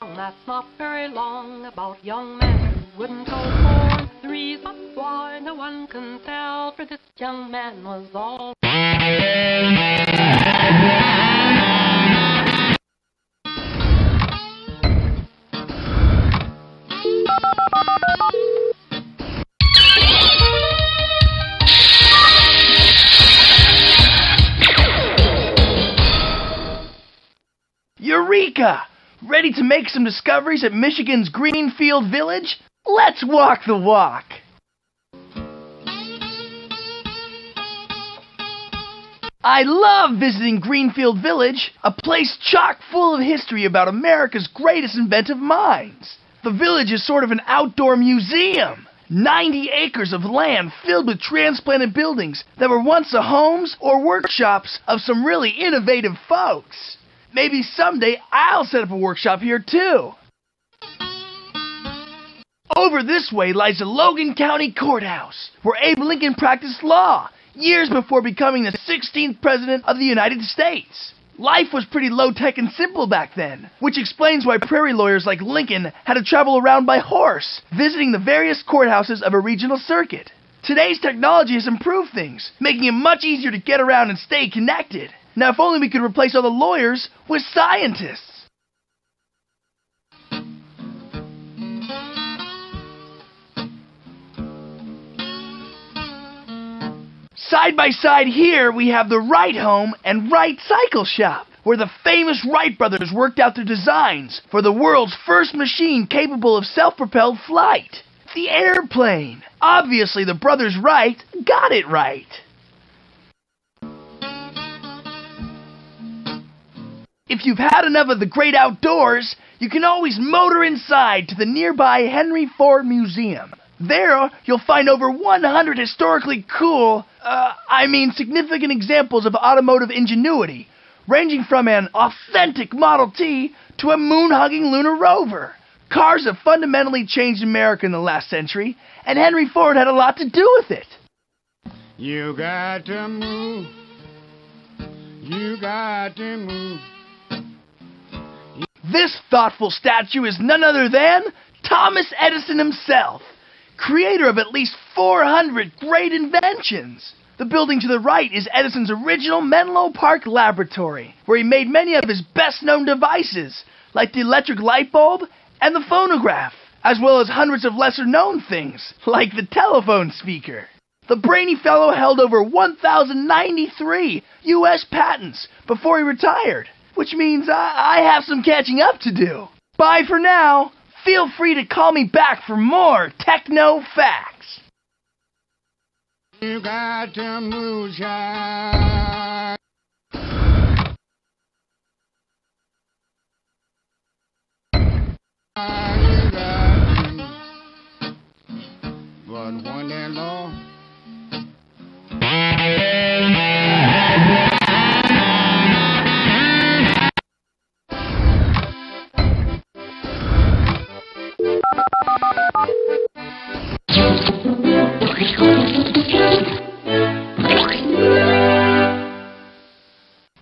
That's not very long about young men who wouldn't hoe corn. The reason why no one can tell, for this young man was all. Eureka! Ready to make some discoveries at Michigan's Greenfield Village? Let's walk the walk! I love visiting Greenfield Village, a place chock full of history about America's greatest inventive minds. The village is sort of an outdoor museum. 90 acres of land filled with transplanted buildings that were once the homes or workshops of some really innovative folks. Maybe someday I'll set up a workshop here too. Over this way lies the Logan County Courthouse, where Abe Lincoln practiced law years before becoming the 16th President of the United States. Life was pretty low tech and simple back then, which explains why prairie lawyers like Lincoln had to travel around by horse, visiting the various courthouses of a regional circuit. Today's technology has improved things, making it much easier to get around and stay connected. Now, if only we could replace all the lawyers with scientists. Side by side here, we have the Wright Home and Wright Cycle Shop, where the famous Wright brothers worked out their designs for the world's first machine capable of self propelled flight the airplane. Obviously, the brothers Wright got it right. If you've had enough of the great outdoors, you can always motor inside to the nearby Henry Ford Museum. There, you'll find over 100 historically cool, uh, I mean significant examples of automotive ingenuity, ranging from an authentic Model T to a moon-hugging lunar rover. Cars have fundamentally changed America in the last century, and Henry Ford had a lot to do with it. You got to move. You got to move. This thoughtful statue is none other than Thomas Edison himself, creator of at least 400 great inventions. The building to the right is Edison's original Menlo Park laboratory, where he made many of his best known devices, like the electric light bulb and the phonograph, as well as hundreds of lesser known things, like the telephone speaker. The brainy fellow held over 1,093 U.S. patents before he retired, which means I, I have some catching up to do. Bye for now. Feel free to call me back for more techno facts. You got to move. But when they're low,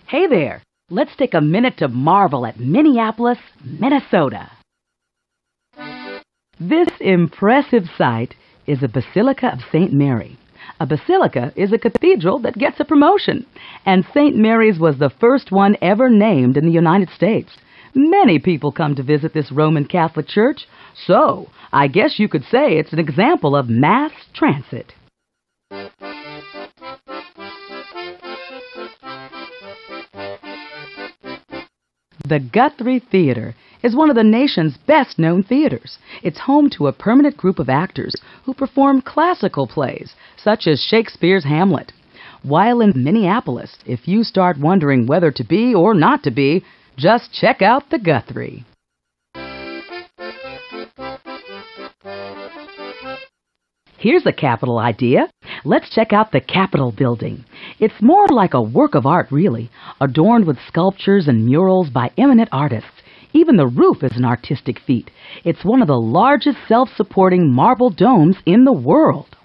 Hey there! Let's take a minute to marvel at Minneapolis, Minnesota. This impressive site is the Basilica of St. Mary. A basilica is a cathedral that gets a promotion, and St. Mary's was the first one ever named in the United States. Many people come to visit this Roman Catholic church, so I guess you could say it's an example of mass transit. The Guthrie Theater is one of the nation's best known theaters. It's home to a permanent group of actors who perform classical plays, such as Shakespeare's Hamlet. While in Minneapolis, if you start wondering whether to be or not to be, just check out the Guthrie. Here's a capital idea. Let's check out the Capitol building. It's more like a work of art, really, adorned with sculptures and murals by eminent artists. Even the roof is an artistic feat. It's one of the largest self supporting marble domes in the world.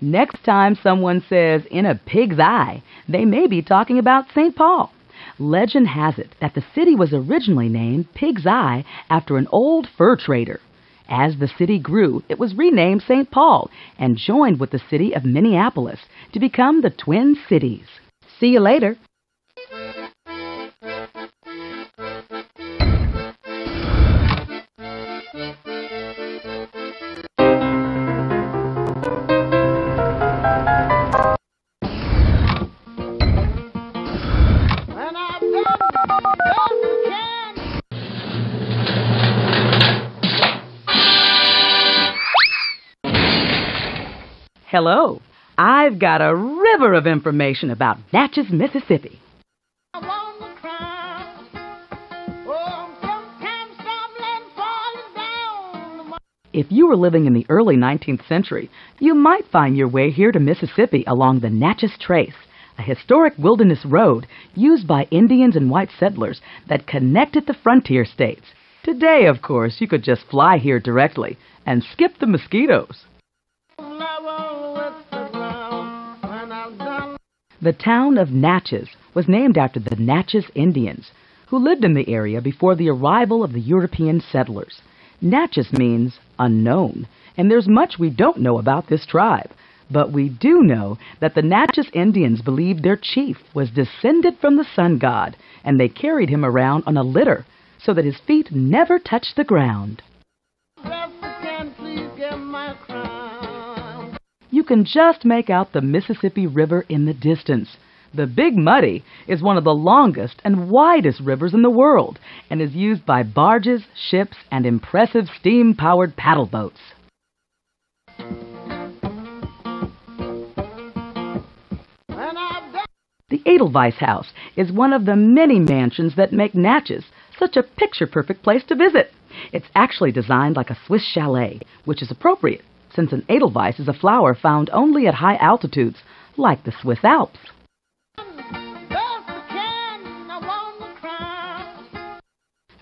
Next time someone says in a pig's eye, they may be talking about St. Paul. Legend has it that the city was originally named Pig's Eye after an old fur trader. As the city grew, it was renamed St. Paul and joined with the city of Minneapolis to become the Twin Cities. See you later. Hello. I've got a river of information about Natchez, Mississippi. If you were living in the early 19th century, you might find your way here to Mississippi along the Natchez Trace, a historic wilderness road used by Indians and white settlers that connected the frontier states. Today, of course, you could just fly here directly and skip the mosquitoes. The town of Natchez was named after the Natchez Indians, who lived in the area before the arrival of the European settlers. Natchez means unknown, and there's much we don't know about this tribe. But we do know that the Natchez Indians believed their chief was descended from the sun god, and they carried him around on a litter so that his feet never touched the ground. You can just make out the Mississippi River in the distance. The Big Muddy is one of the longest and widest rivers in the world and is used by barges, ships, and impressive steam powered paddle boats. The Edelweiss House is one of the many mansions that make Natchez such a picture perfect place to visit. It's actually designed like a Swiss chalet, which is appropriate since an Edelweiss is a flower found only at high altitudes, like the Swiss Alps.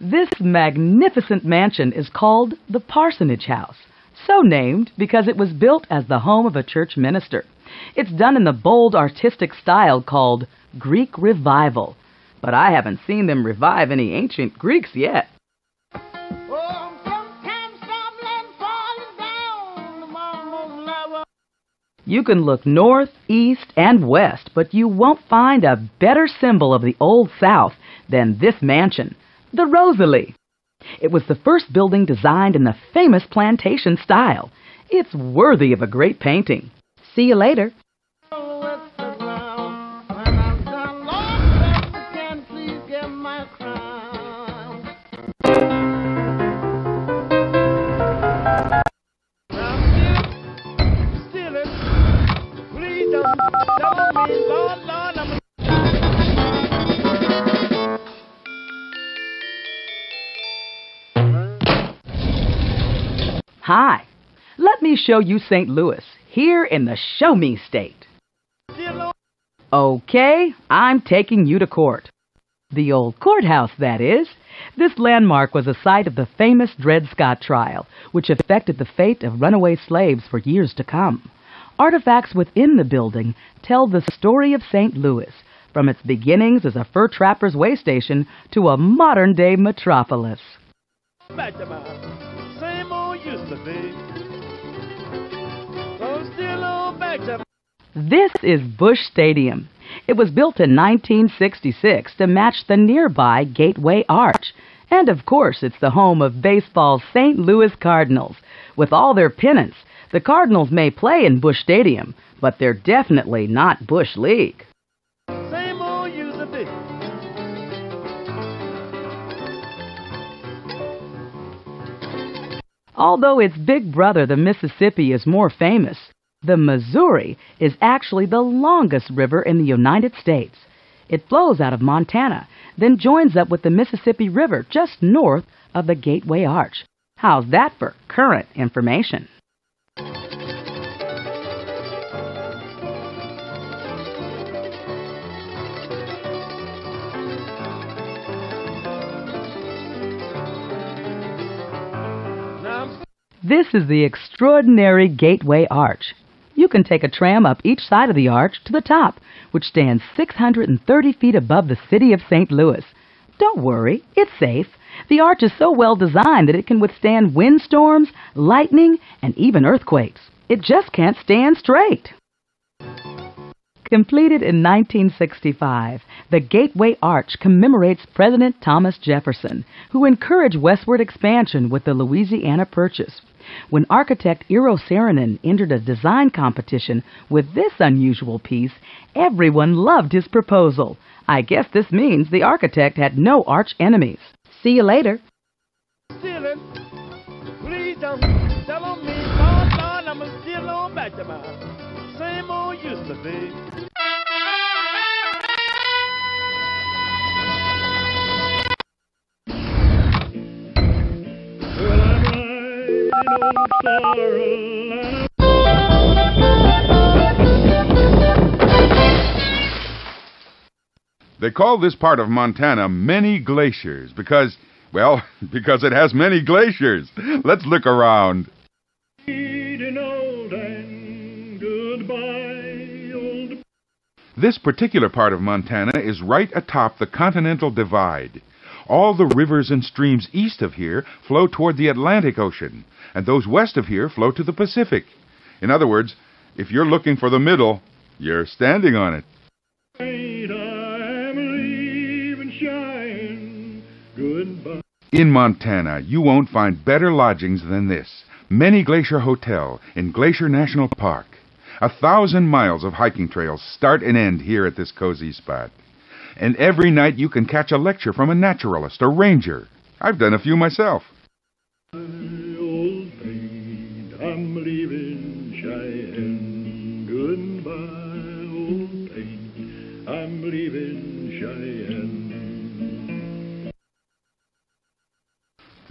This magnificent mansion is called the Parsonage House, so named because it was built as the home of a church minister. It's done in the bold artistic style called Greek Revival, but I haven't seen them revive any ancient Greeks yet. You can look north, east, and west, but you won't find a better symbol of the Old South than this mansion, the Rosalie. It was the first building designed in the famous plantation style. It's worthy of a great painting. See you later. Hi. Let me show you St. Louis, here in the Show Me State. Okay, I'm taking you to court. The old courthouse, that is. This landmark was a site of the famous Dred Scott trial, which affected the fate of runaway slaves for years to come. Artifacts within the building tell the story of St. Louis, from its beginnings as a fur trapper's way station to a modern day metropolis. Back to my same old used to be. So still on back to This is Busch Stadium. It was built in 1966 to match the nearby Gateway Arch. And of course, it's the home of baseball's St. Louis Cardinals. With all their pennants, the Cardinals may play in Busch Stadium, but they're definitely not Bush League. same old used to be. Although its big brother, the Mississippi, is more famous, the Missouri is actually the longest river in the United States. It flows out of Montana, then joins up with the Mississippi River just north of the Gateway Arch. How's that for current information? This is the extraordinary Gateway Arch. You can take a tram up each side of the arch to the top, which stands 630 feet above the city of St. Louis. Don't worry, it's safe. The arch is so well designed that it can withstand windstorms, lightning, and even earthquakes. It just can't stand straight. Completed in 1965, the Gateway Arch commemorates President Thomas Jefferson, who encouraged westward expansion with the Louisiana Purchase. When architect Eero Saarinen entered a design competition with this unusual piece, everyone loved his proposal. I guess this means the architect had no arch enemies. See you later. Stealing. Please don't tell on me, I'm on back to my Pacific. Well, They call this part of Montana many glaciers because, well, because it has many glaciers. Let's look around. This particular part of Montana is right atop the Continental Divide. All the rivers and streams east of here flow toward the Atlantic Ocean, and those west of here flow to the Pacific. In other words, if you're looking for the middle, you're standing on it. In Montana, you won't find better lodgings than this Many Glacier Hotel in Glacier National Park. A thousand miles of hiking trails start and end here at this cozy spot. And every night you can catch a lecture from a naturalist or ranger. I've done a few myself. I'm leaving Cheyenne. Goodbye, old I'm leaving Cheyenne.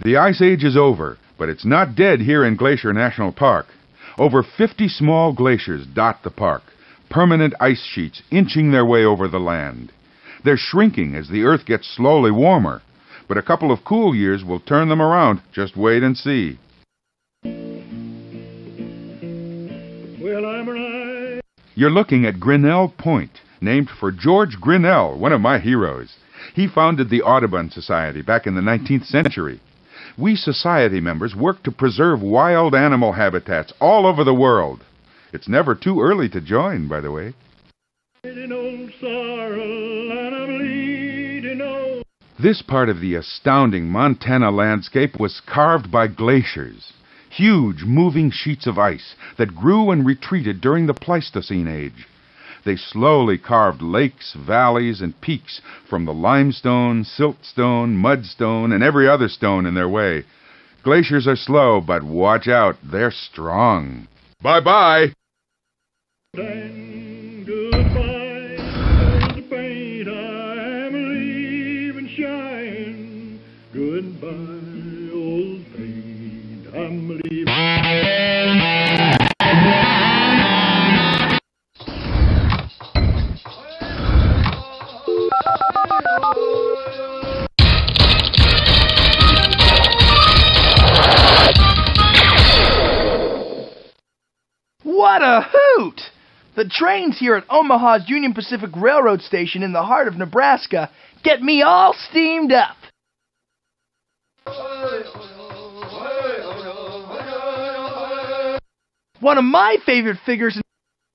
The Ice Age is over, but it's not dead here in Glacier National Park. Over 50 small glaciers dot the park, permanent ice sheets inching their way over the land. They're shrinking as the earth gets slowly warmer, but a couple of cool years will turn them around. Just wait and see. Well, I'm right. You're looking at Grinnell Point, named for George Grinnell, one of my heroes. He founded the Audubon Society back in the 19th century. We society members work to preserve wild animal habitats all over the world. It's never too early to join, by the way. This part of the astounding Montana landscape was carved by glaciers, huge moving sheets of ice that grew and retreated during the Pleistocene age. They slowly carved lakes, valleys, and peaks from the limestone, siltstone, mudstone, and every other stone in their way. Glaciers are slow, but watch out, they're strong. Bye bye! What a hoot! The trains here at Omaha's Union Pacific Railroad Station in the heart of Nebraska get me all steamed up. One of my favorite figures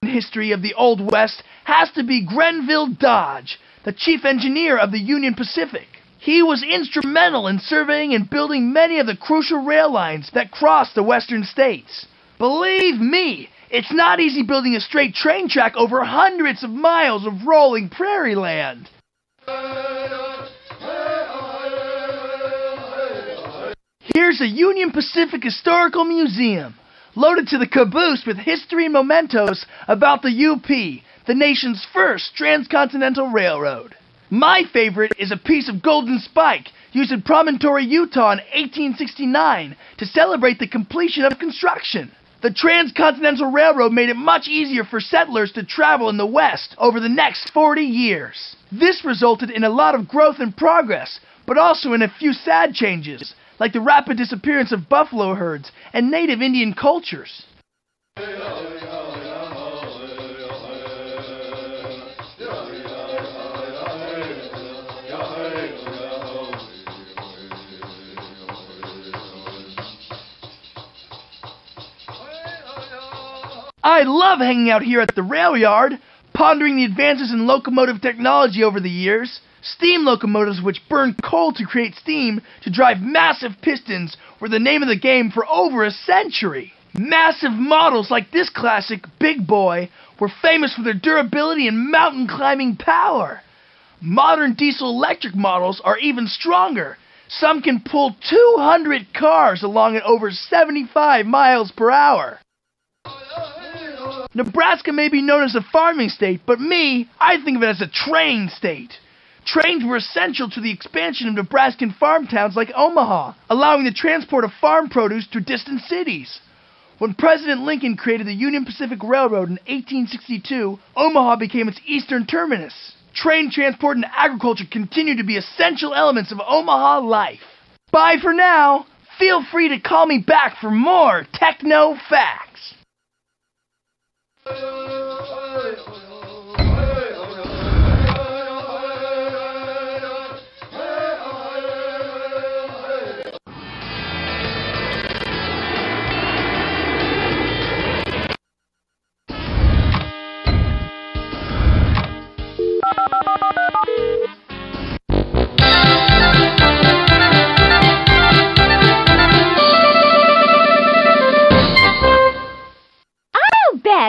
in history of the Old West has to be Grenville Dodge, the chief engineer of the Union Pacific. He was instrumental in surveying and building many of the crucial rail lines that cross the western states. Believe me, it's not easy building a straight train track over hundreds of miles of rolling prairie land. Here's a Union Pacific Historical Museum, loaded to the caboose with history and mementos about the UP, the nation's first transcontinental railroad. My favorite is a piece of golden spike used in Promontory, Utah in 1869 to celebrate the completion of construction. The Transcontinental Railroad made it much easier for settlers to travel in the West over the next 40 years. This resulted in a lot of growth and progress, but also in a few sad changes, like the rapid disappearance of buffalo herds and native Indian cultures. I love hanging out here at the rail yard, pondering the advances in locomotive technology over the years. Steam locomotives, which burn coal to create steam to drive massive pistons, were the name of the game for over a century. Massive models like this classic Big Boy were famous for their durability and mountain climbing power. Modern diesel electric models are even stronger. Some can pull 200 cars along at over 75 miles per hour. Oh, Nebraska may be known as a farming state, but me, I think of it as a train state. Trains were essential to the expansion of Nebraskan farm towns like Omaha, allowing the transport of farm produce to distant cities. When President Lincoln created the Union Pacific Railroad in 1862, Omaha became its eastern terminus. Train transport and agriculture continue to be essential elements of Omaha life. Bye for now. Feel free to call me back for more techno facts. おはようございます。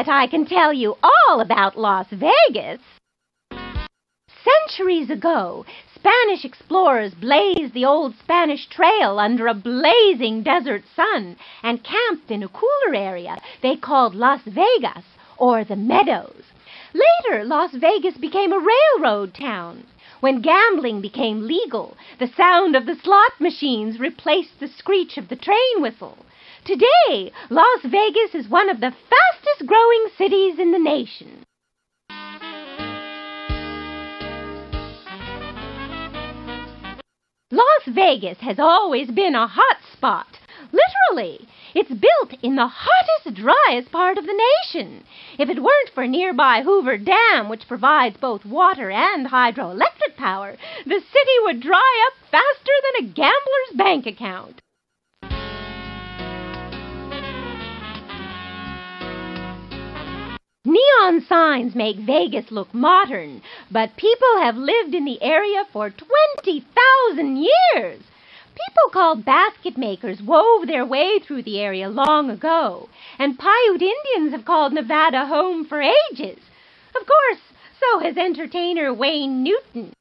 Bet I can tell you all about Las Vegas. Centuries ago, Spanish explorers blazed the old Spanish Trail under a blazing desert sun and camped in a cooler area they called Las Vegas, or the Meadows. Later, Las Vegas became a railroad town. When gambling became legal, the sound of the slot machines replaced the screech of the train whistle. Today, Las Vegas is one of the fastest growing cities in the nation. Las Vegas has always been a hot spot. Literally, it's built in the hottest, driest part of the nation. If it weren't for nearby Hoover Dam, which provides both water and hydroelectric power, the city would dry up faster than a gambler's bank account. Neon signs make Vegas look modern, but people have lived in the area for 20,000 years. People called basket makers wove their way through the area long ago, and Paiute Indians have called Nevada home for ages. Of course, so has entertainer Wayne Newton.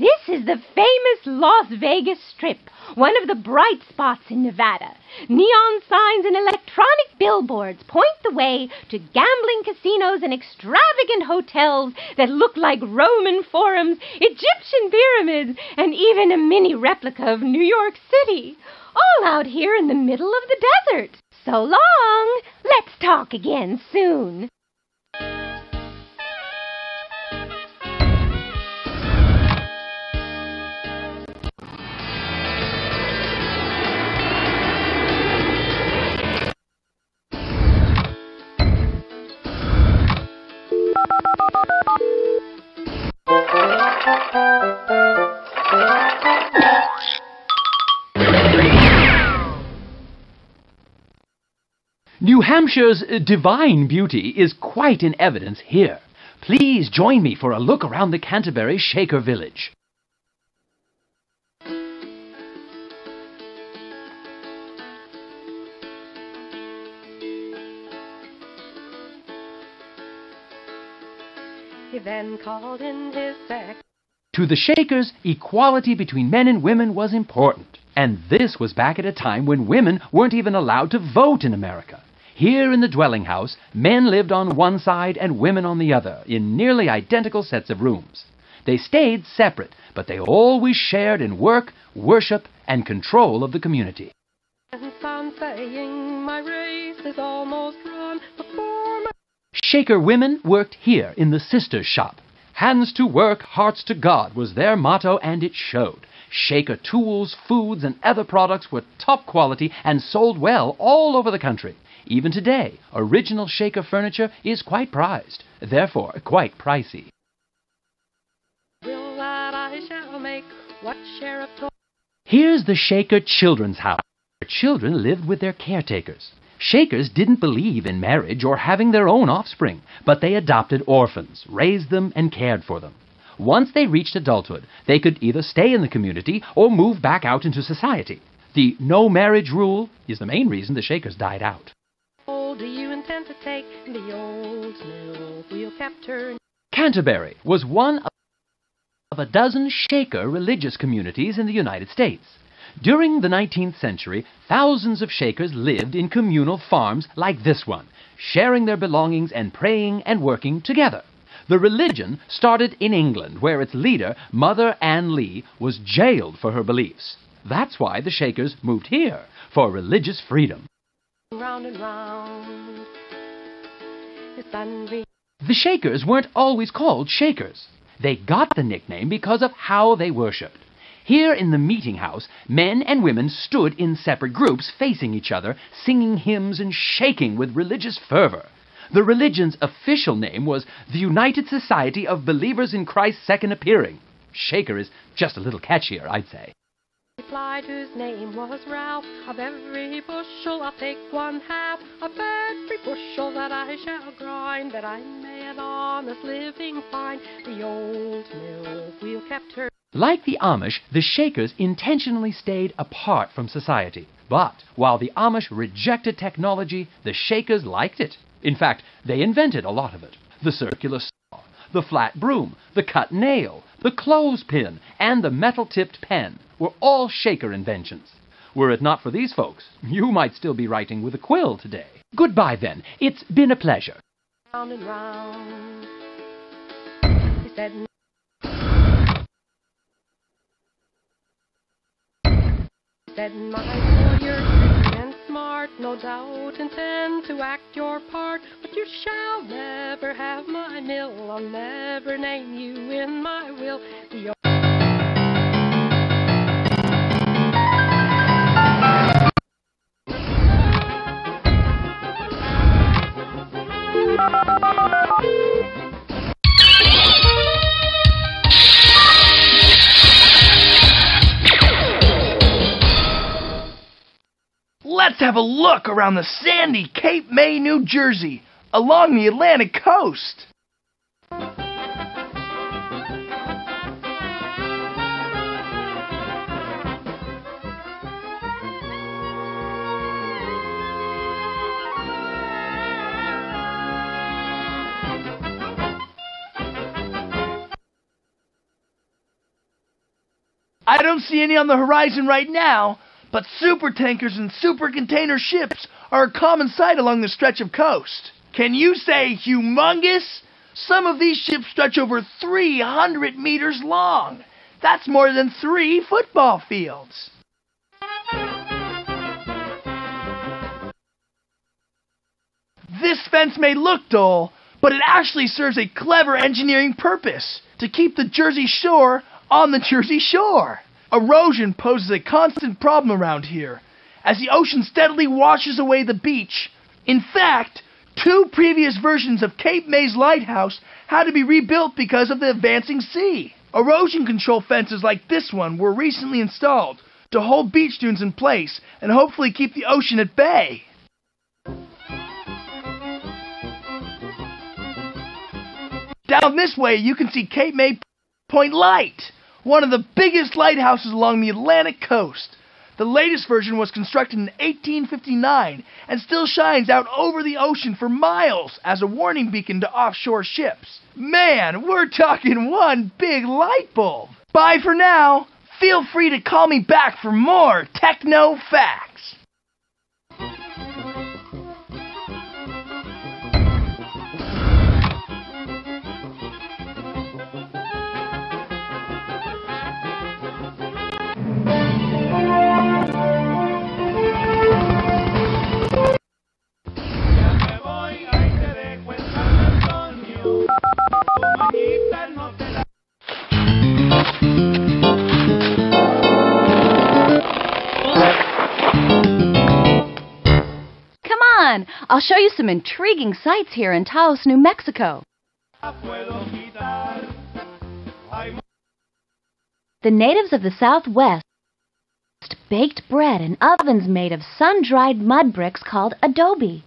This is the famous Las Vegas Strip, one of the bright spots in Nevada. Neon signs and electronic billboards point the way to gambling casinos and extravagant hotels that look like Roman forums, Egyptian pyramids, and even a mini replica of New York City. All out here in the middle of the desert. So long! Let's talk again soon. New Hampshire's divine beauty is quite in evidence here. Please join me for a look around the Canterbury Shaker Village. He then called in his sec. To the Shakers, equality between men and women was important. And this was back at a time when women weren't even allowed to vote in America. Here in the dwelling house, men lived on one side and women on the other, in nearly identical sets of rooms. They stayed separate, but they always shared in work, worship, and control of the community. And son saying, My race is almost run before my. Shaker women worked here in the sister's shop. Hands to work, hearts to God was their motto, and it showed. Shaker tools, foods, and other products were top quality and sold well all over the country. Even today, original Shaker furniture is quite prized, therefore quite pricey. Will that I shall make what share of. Here's the Shaker Children's House. The children lived with their caretakers. Shakers didn't believe in marriage or having their own offspring, but they adopted orphans, raised them, and cared for them. Once they reached adulthood, they could either stay in the community or move back out into society. The no marriage rule is the main reason the Shakers died out. Oh, do you intend to take the old mill kept her. Canterbury was one of a dozen Shaker religious communities in the United States. During the 19th century, thousands of Shakers lived in communal farms like this one, sharing their belongings and praying and working together. The religion started in England, where its leader, Mother Ann Lee, was jailed for her beliefs. That's why the Shakers moved here, for religious freedom. Round and round. The The Shakers weren't always called Shakers. They got the nickname because of how they worshipped. Here in the meeting house, men and women stood in separate groups facing each other, singing hymns and shaking with religious fervor. The religion's official name was the United Society of Believers in Christ's Second Appearing. Shaker is just a little catchier, I'd say. replied whose name was Ralph. Of every bushel I'll take one half. Of every bushel that I shall grind, that I may an honest living find. The old mill wheel kept her. Like the Amish, the Shakers intentionally stayed apart from society. But while the Amish rejected technology, the Shakers liked it. In fact, they invented a lot of it the circular saw, the flat broom, the cut nail, the clothespin, and the metal tipped pen were all Shaker inventions. Were it not for these folks, you might still be writing with a quill today. Goodbye, then. It's been a pleasure. Round said, my you're and smart, no doubt intend to act your part, but you shall never have my mill. I'll never name you in my will. The Let's have a look around the sandy Cape May, New Jersey, along the Atlantic coast. I don't see any on the horizon right now, but super tankers and super container ships are a common sight along the stretch of coast. Can you say humongous? Some of these ships stretch over 300 meters long. That's more than three football fields. This fence may look dull, but it actually serves a clever engineering purpose to keep the Jersey Shore on the Jersey Shore. Erosion poses a constant problem around here, as the ocean steadily washes away the beach. In fact, two previous versions of Cape May's lighthouse had to be rebuilt because of the advancing sea. Erosion control fences like this one were recently installed to hold beach dunes in place and hopefully keep the ocean at bay. Down this way, you can see Cape May Point Light, one of the biggest lighthouses along the Atlantic coast. The latest version was constructed in 1859 and still shines out over the ocean for miles as a warning beacon to offshore ships. Man, we're talking one big light bulb. Bye for now. Feel free to call me back for more techno facts. I'll show you some intriguing sights here in Taos, New Mexico. The natives of the Southwest baked bread in ovens made of sun-dried mud bricks called adobe.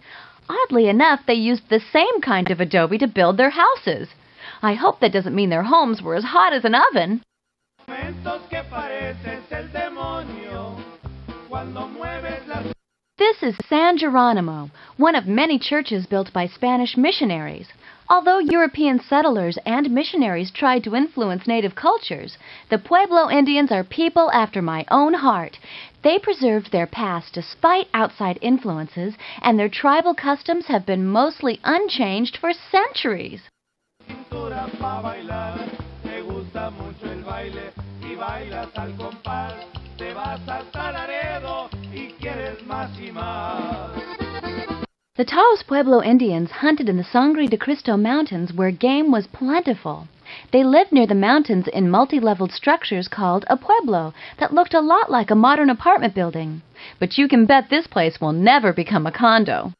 Oddly enough, they used the same kind of adobe to build their houses. I hope that doesn't mean their homes were as hot as an oven. This is San Geronimo, one of many churches built by Spanish missionaries. Although European settlers and missionaries tried to influence native cultures, the Pueblo Indians are people after my own heart. They preserved their past despite outside influences, and their tribal customs have been mostly unchanged for centuries. The Taos Pueblo Indians hunted in the Sangre de Cristo Mountains where game was plentiful. They lived near the mountains in multi leveled structures called a pueblo that looked a lot like a modern apartment building. But you can bet this place will never become a condo.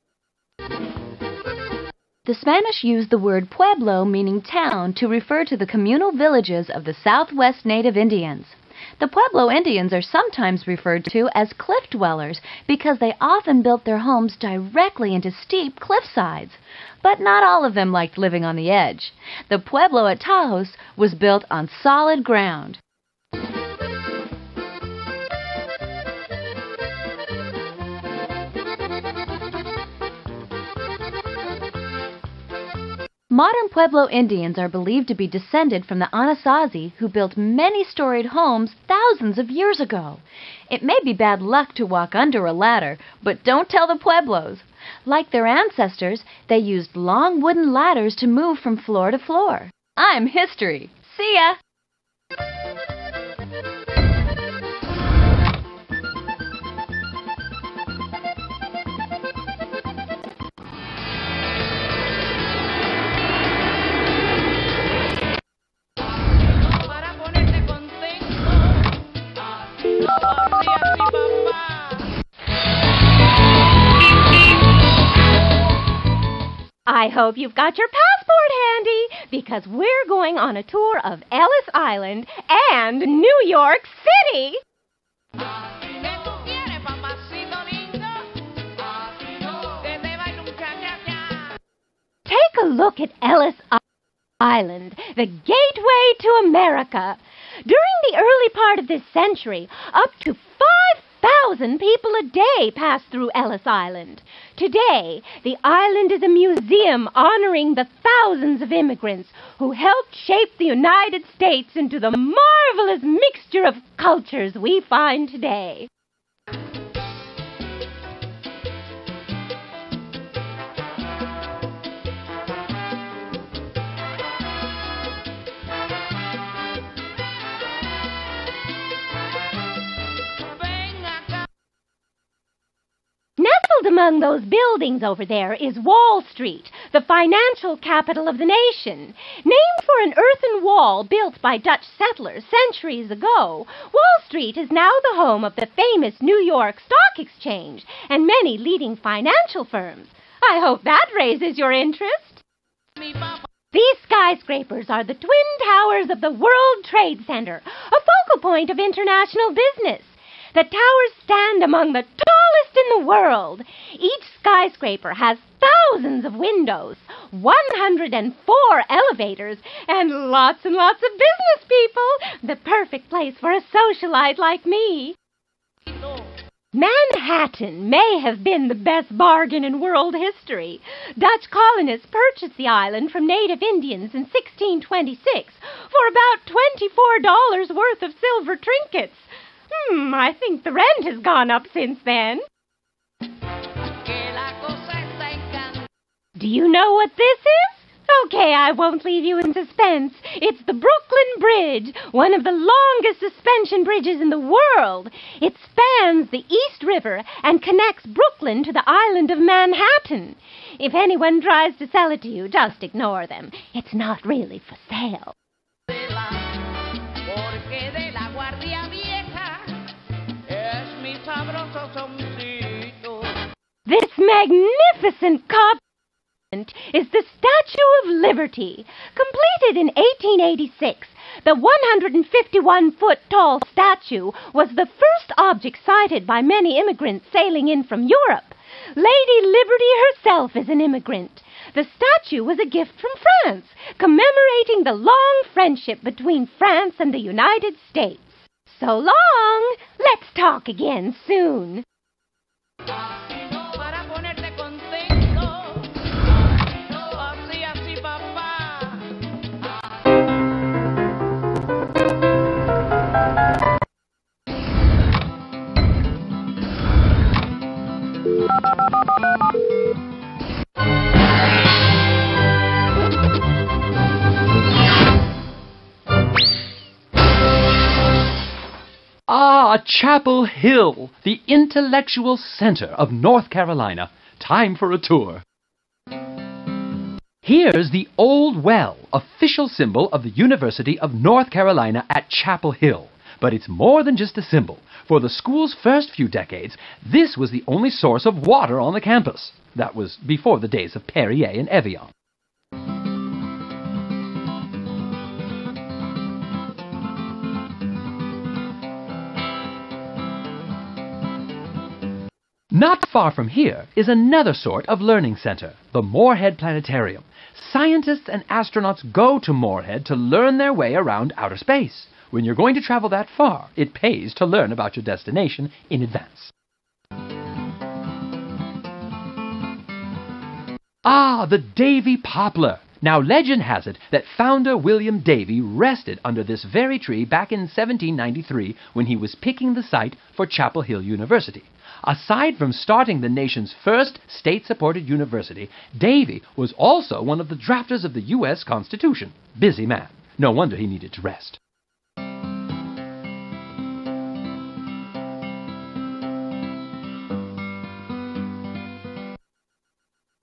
The Spanish used the word pueblo, meaning town, to refer to the communal villages of the southwest native Indians. The Pueblo Indians are sometimes referred to as cliff dwellers because they often built their homes directly into steep cliff sides. But not all of them liked living on the edge. The Pueblo at Taos was built on solid ground. Modern Pueblo Indians are believed to be descended from the Anasazi who built many storied homes thousands of years ago. It may be bad luck to walk under a ladder, but don't tell the Pueblos. Like their ancestors, they used long wooden ladders to move from floor to floor. I'm history. See ya! I hope you've got your passport handy because we're going on a tour of Ellis Island and New York City. Take a look at Ellis Island, the gateway to America. During the early part of this century, up to 5,000 people a day pass through Ellis Island. Today, the island is a museum honoring the thousands of immigrants who helped shape the United States into the marvelous mixture of cultures we find today. Nestled among those buildings over there is Wall Street, the financial capital of the nation. Named for an earthen wall built by Dutch settlers centuries ago, Wall Street is now the home of the famous New York Stock Exchange and many leading financial firms. I hope that raises your interest. These skyscrapers are the twin towers of the World Trade Center, a focal point of international business. The towers stand among the tallest in the world. Each skyscraper has thousands of windows, 104 elevators, and lots and lots of business people. The perfect place for a socialite like me. Manhattan may have been the best bargain in world history. Dutch colonists purchased the island from native Indians in 1626 for about $24 worth of silver trinkets. Hmm, I think the rent has gone up since then. Do you know what this is? Okay, I won't leave you in suspense. It's the Brooklyn Bridge, one of the longest suspension bridges in the world. It spans the East River and connects Brooklyn to the island of Manhattan. If anyone tries to sell it to you, just ignore them. It's not really for sale. This magnificent cop is the Statue of Liberty, completed in 1886. The 151 foot tall statue was the first object sighted by many immigrants sailing in from Europe. Lady Liberty herself is an immigrant. The statue was a gift from France, commemorating the long friendship between France and the United States so long! Let's talk again soon! Thank you. Ah, Chapel Hill, the intellectual center of North Carolina. Time for a tour. Here's the Old Well, official symbol of the University of North Carolina at Chapel Hill. But it's more than just a symbol. For the school's first few decades, this was the only source of water on the campus. That was before the days of Perrier and Evian. Not far from here is another sort of learning center, the Morehead Planetarium. Scientists and astronauts go to Morehead to learn their way around outer space. When you're going to travel that far, it pays to learn about your destination in advance. Ah, the Davie Poplar. Now, legend has it that founder William Davie rested under this very tree back in 1793 when he was picking the site for Chapel Hill University. Aside from starting the nation's first state supported university, Davie was also one of the drafters of the U.S. Constitution. Busy man. No wonder he needed to rest.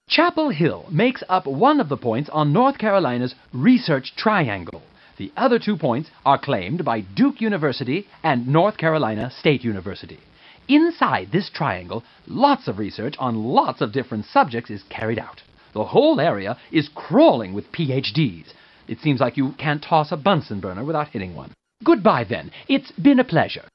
Chapel Hill makes up one of the points on North Carolina's Research Triangle. The other two points are claimed by Duke University and North Carolina State University. Inside this triangle, lots of research on lots of different subjects is carried out. The whole area is crawling with PhDs. It seems like you can't toss a Bunsen burner without hitting one. Goodbye, then. It's been a pleasure.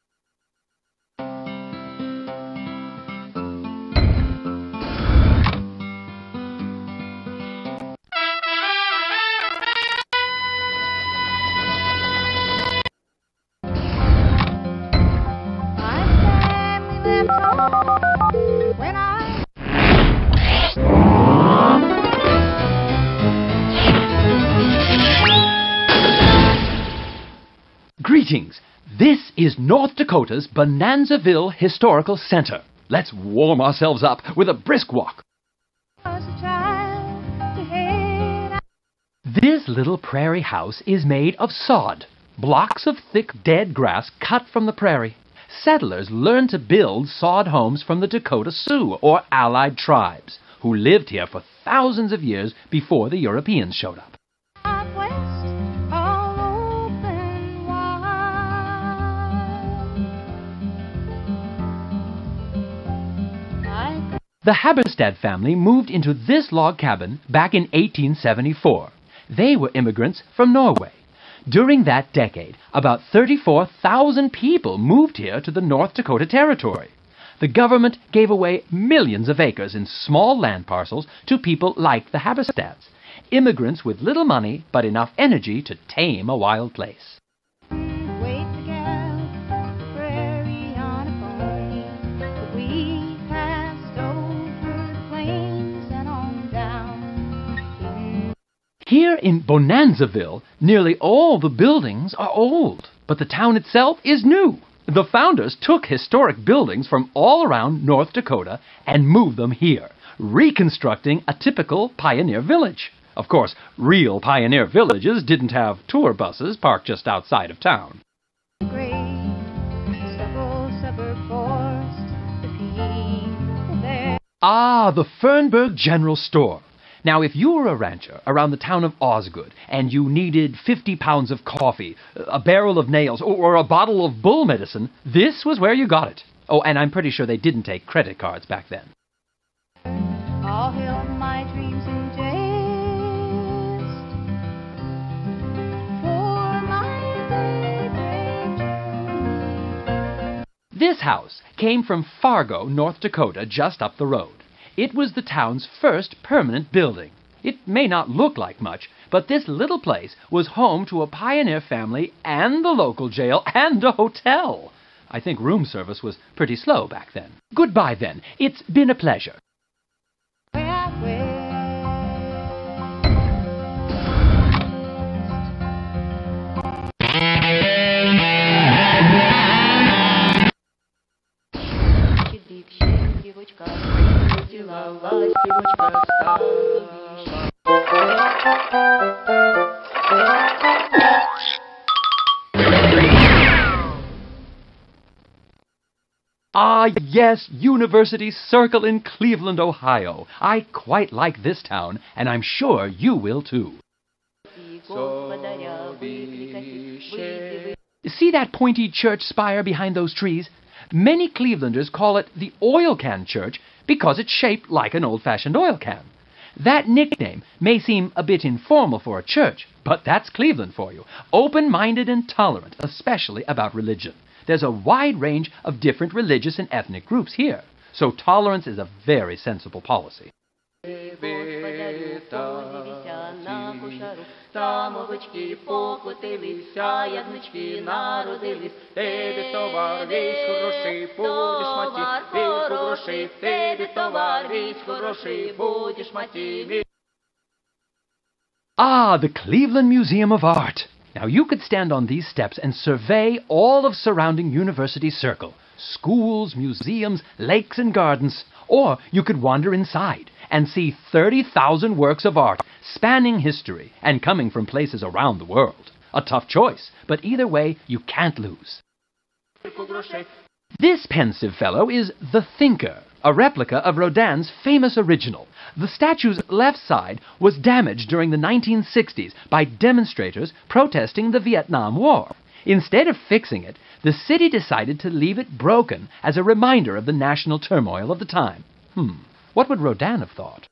Greetings. This is North Dakota's Bonanzaville Historical Center. Let's warm ourselves up with a brisk walk. This little prairie house is made of sod, blocks of thick dead grass cut from the prairie. Settlers learned to build sod homes from the Dakota Sioux, or allied tribes, who lived here for thousands of years before the Europeans showed up. The Haberstad family moved into this log cabin back in 1874. They were immigrants from Norway. During that decade, about 34,000 people moved here to the North Dakota Territory. The government gave away millions of acres in small land parcels to people like the Haberstads, immigrants with little money but enough energy to tame a wild place. Here in Bonanzaville, nearly all the buildings are old, but the town itself is new. The founders took historic buildings from all around North Dakota and moved them here, reconstructing a typical pioneer village. Of course, real pioneer villages didn't have tour buses parked just outside of town. Ah, the Fernberg General Store. Now, if you were a rancher around the town of Osgood and you needed 50 pounds of coffee, a barrel of nails, or a bottle of bull medicine, this was where you got it. Oh, and I'm pretty sure they didn't take credit cards back then. All hail my dreams jest. For my This house came from Fargo, North Dakota, just up the road. It was the town's first permanent building. It may not look like much, but this little place was home to a pioneer family and the local jail and a hotel. I think room service was pretty slow back then. Goodbye, then. It's been a pleasure. Ah, yes, University Circle in Cleveland, Ohio. I quite like this town, and I'm sure you will too. See that pointy church spire behind those trees? Many Clevelanders call it the oil can church because it's shaped like an old fashioned oil can. That nickname may seem a bit informal for a church, but that's Cleveland for you. Open minded and tolerant, especially about religion. There's a wide range of different religious and ethnic groups here, so tolerance is a very sensible policy. Самовички покотилися, ягнички народились, тебе товар весь хороший, будеш маті, весь хороший, тебе товар весь хороший, будеш маті. Ah, the Cleveland Museum of Art. Now you could stand on these steps and survey all of surrounding University Circle schools, museums, lakes, and gardens. Or you could wander inside and see 30,000 works of art spanning history and coming from places around the world. A tough choice, but either way, you can't lose. This pensive fellow is The Thinker, a replica of Rodin's famous original. The statue's left side was damaged during the 1960s by demonstrators protesting the Vietnam War. Instead of fixing it, the city decided to leave it broken as a reminder of the national turmoil of the time. Hmm, what would Rodin have thought?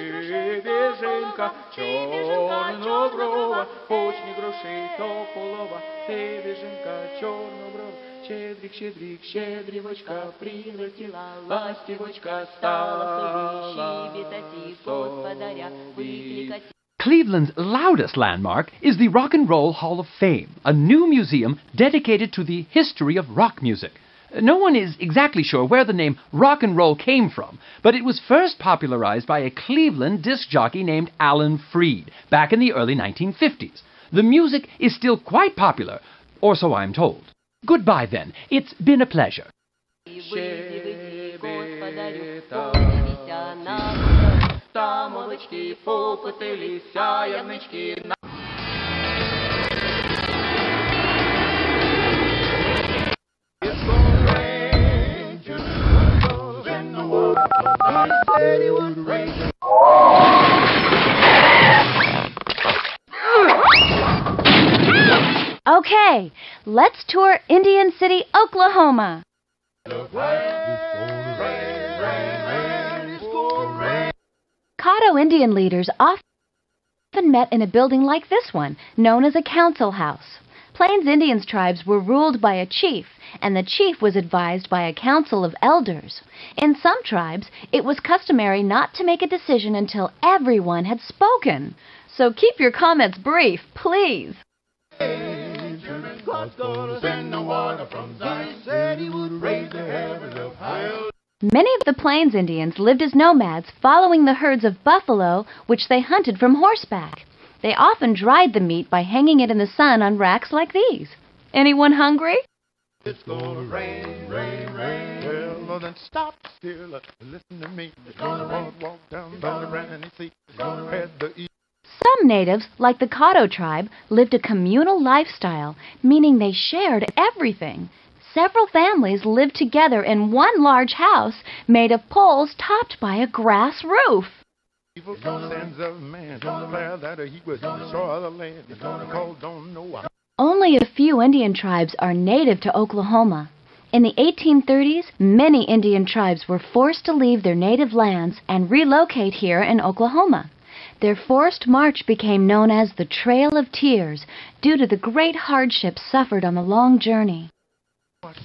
Біженька чорноброва, почні грошей то полова, ти біженька чорноброва, щедрик, щедрик, щедрівочка, прилетіла, ластівочка стала, щебетати, господаря викликати. Cleveland's loudest landmark is the Rock and Roll Hall of Fame, a new museum dedicated to the history of rock music. No one is exactly sure where the name rock and roll came from, but it was first popularized by a Cleveland disc jockey named Alan Freed back in the early 1950s. The music is still quite popular, or so I'm told. Goodbye then. It's been a pleasure. Самовички покотилися, ягнички на Okay, let's tour Indian City, Oklahoma. Caddo Indian leaders often met in a building like this one, known as a council house. Plains Indians tribes were ruled by a chief, and the chief was advised by a council of elders. In some tribes, it was customary not to make a decision until everyone had spoken. So keep your comments brief, please. Many of the Plains Indians lived as nomads, following the herds of buffalo, which they hunted from horseback. They often dried the meat by hanging it in the sun on racks like these. Anyone hungry? It's gonna rain, rain, rain. Well, well, then stop still. uh, Listen to me. It's gonna walk, walk down by the sea. It's gonna head the east. Some natives, like the Caddo tribe, lived a communal lifestyle, meaning they shared everything. Several families lived together in one large house made of poles topped by a grass roof. Evil sons of man declare that he would destroy the land. It's gonna call, don't. Only a few Indian tribes are native to Oklahoma. In the 1830s, many Indian tribes were forced to leave their native lands and relocate here in Oklahoma. Their forced march became known as the Trail of Tears due to the great hardships suffered on the long journey.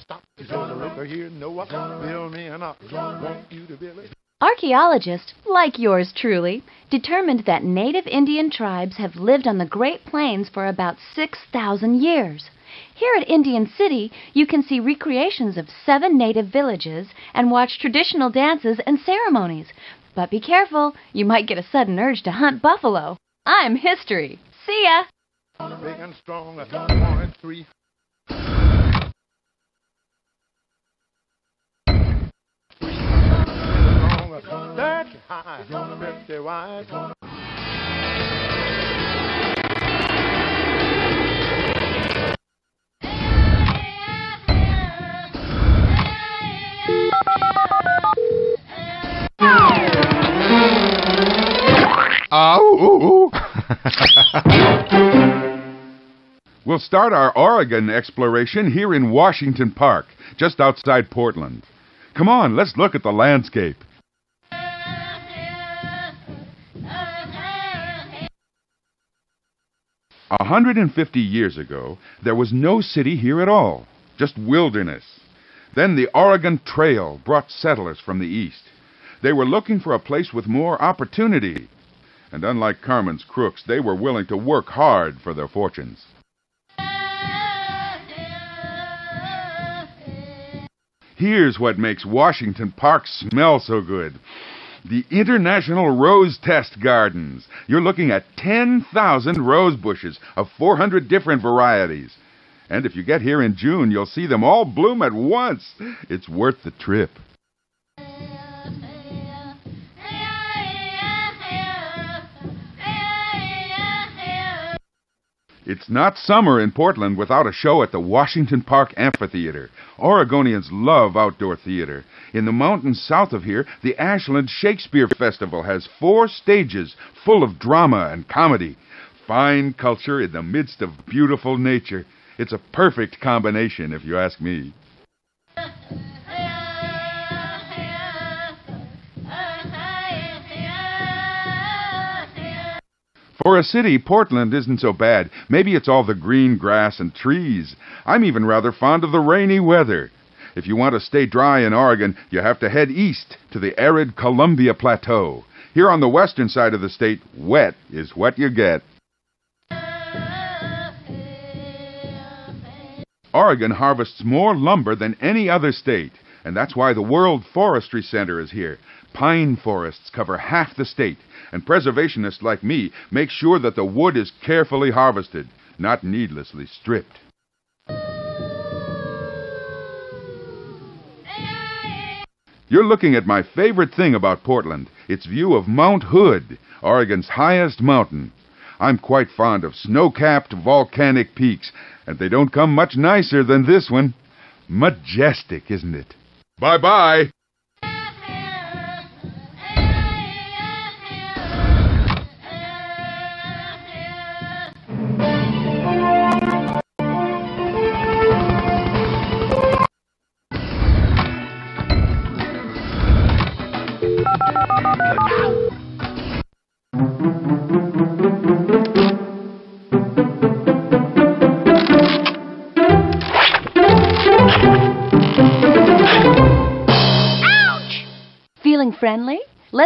Stop. He's gonna look here, Noah. Build me an ark. Want you to build it. Archaeologists, like yours truly, determined that native Indian tribes have lived on the Great Plains for about 6,000 years. Here at Indian City, you can see recreations of seven native villages and watch traditional dances and ceremonies. But be careful, you might get a sudden urge to hunt buffalo. I'm History. See ya! gonna we'll start our Oregon exploration here in Washington Park, just outside Portland. Come on, let's look at the landscape. A hundred and fifty years ago, there was no city here at all, just wilderness. Then the Oregon Trail brought settlers from the east. They were looking for a place with more opportunity. And unlike Carmen's crooks, they were willing to work hard for their fortunes. Here's what makes Washington Park smell so good. The International Rose Test Gardens. You're looking at 10,000 rose bushes of 400 different varieties. And if you get here in June, you'll see them all bloom at once. It's worth the trip. It's not summer in Portland without a show at the Washington Park Amphitheater. Oregonians love outdoor theater. In the mountains south of here, the Ashland Shakespeare Festival has four stages full of drama and comedy. Fine culture in the midst of beautiful nature. It's a perfect combination, if you ask me. For a city, Portland isn't so bad. Maybe it's all the green grass and trees. I'm even rather fond of the rainy weather. If you want to stay dry in Oregon, you have to head east to the arid Columbia Plateau. Here on the western side of the state, wet is what you get. Oregon harvests more lumber than any other state, and that's why the World Forestry Center is here. Pine forests cover half the state, and preservationists like me make sure that the wood is carefully harvested, not needlessly stripped. You're looking at my favorite thing about Portland its view of Mount Hood, Oregon's highest mountain. I'm quite fond of snow capped volcanic peaks, and they don't come much nicer than this one. Majestic, isn't it? Bye bye.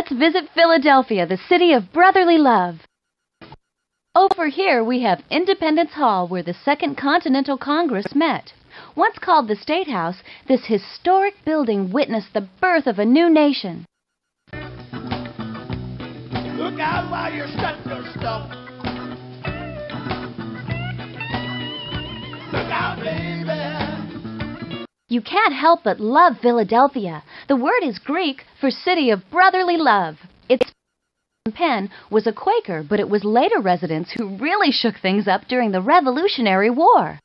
Let's visit Philadelphia, the city of brotherly love. Over here we have Independence Hall, where the Second Continental Congress met. Once called the State House, this historic building witnessed the birth of a new nation. Look out while you're your stuff. Look out, baby. You can't help but love Philadelphia. The word is Greek for city of brotherly love. Its Penn was a Quaker, but it was later residents who really shook things up during the Revolutionary War.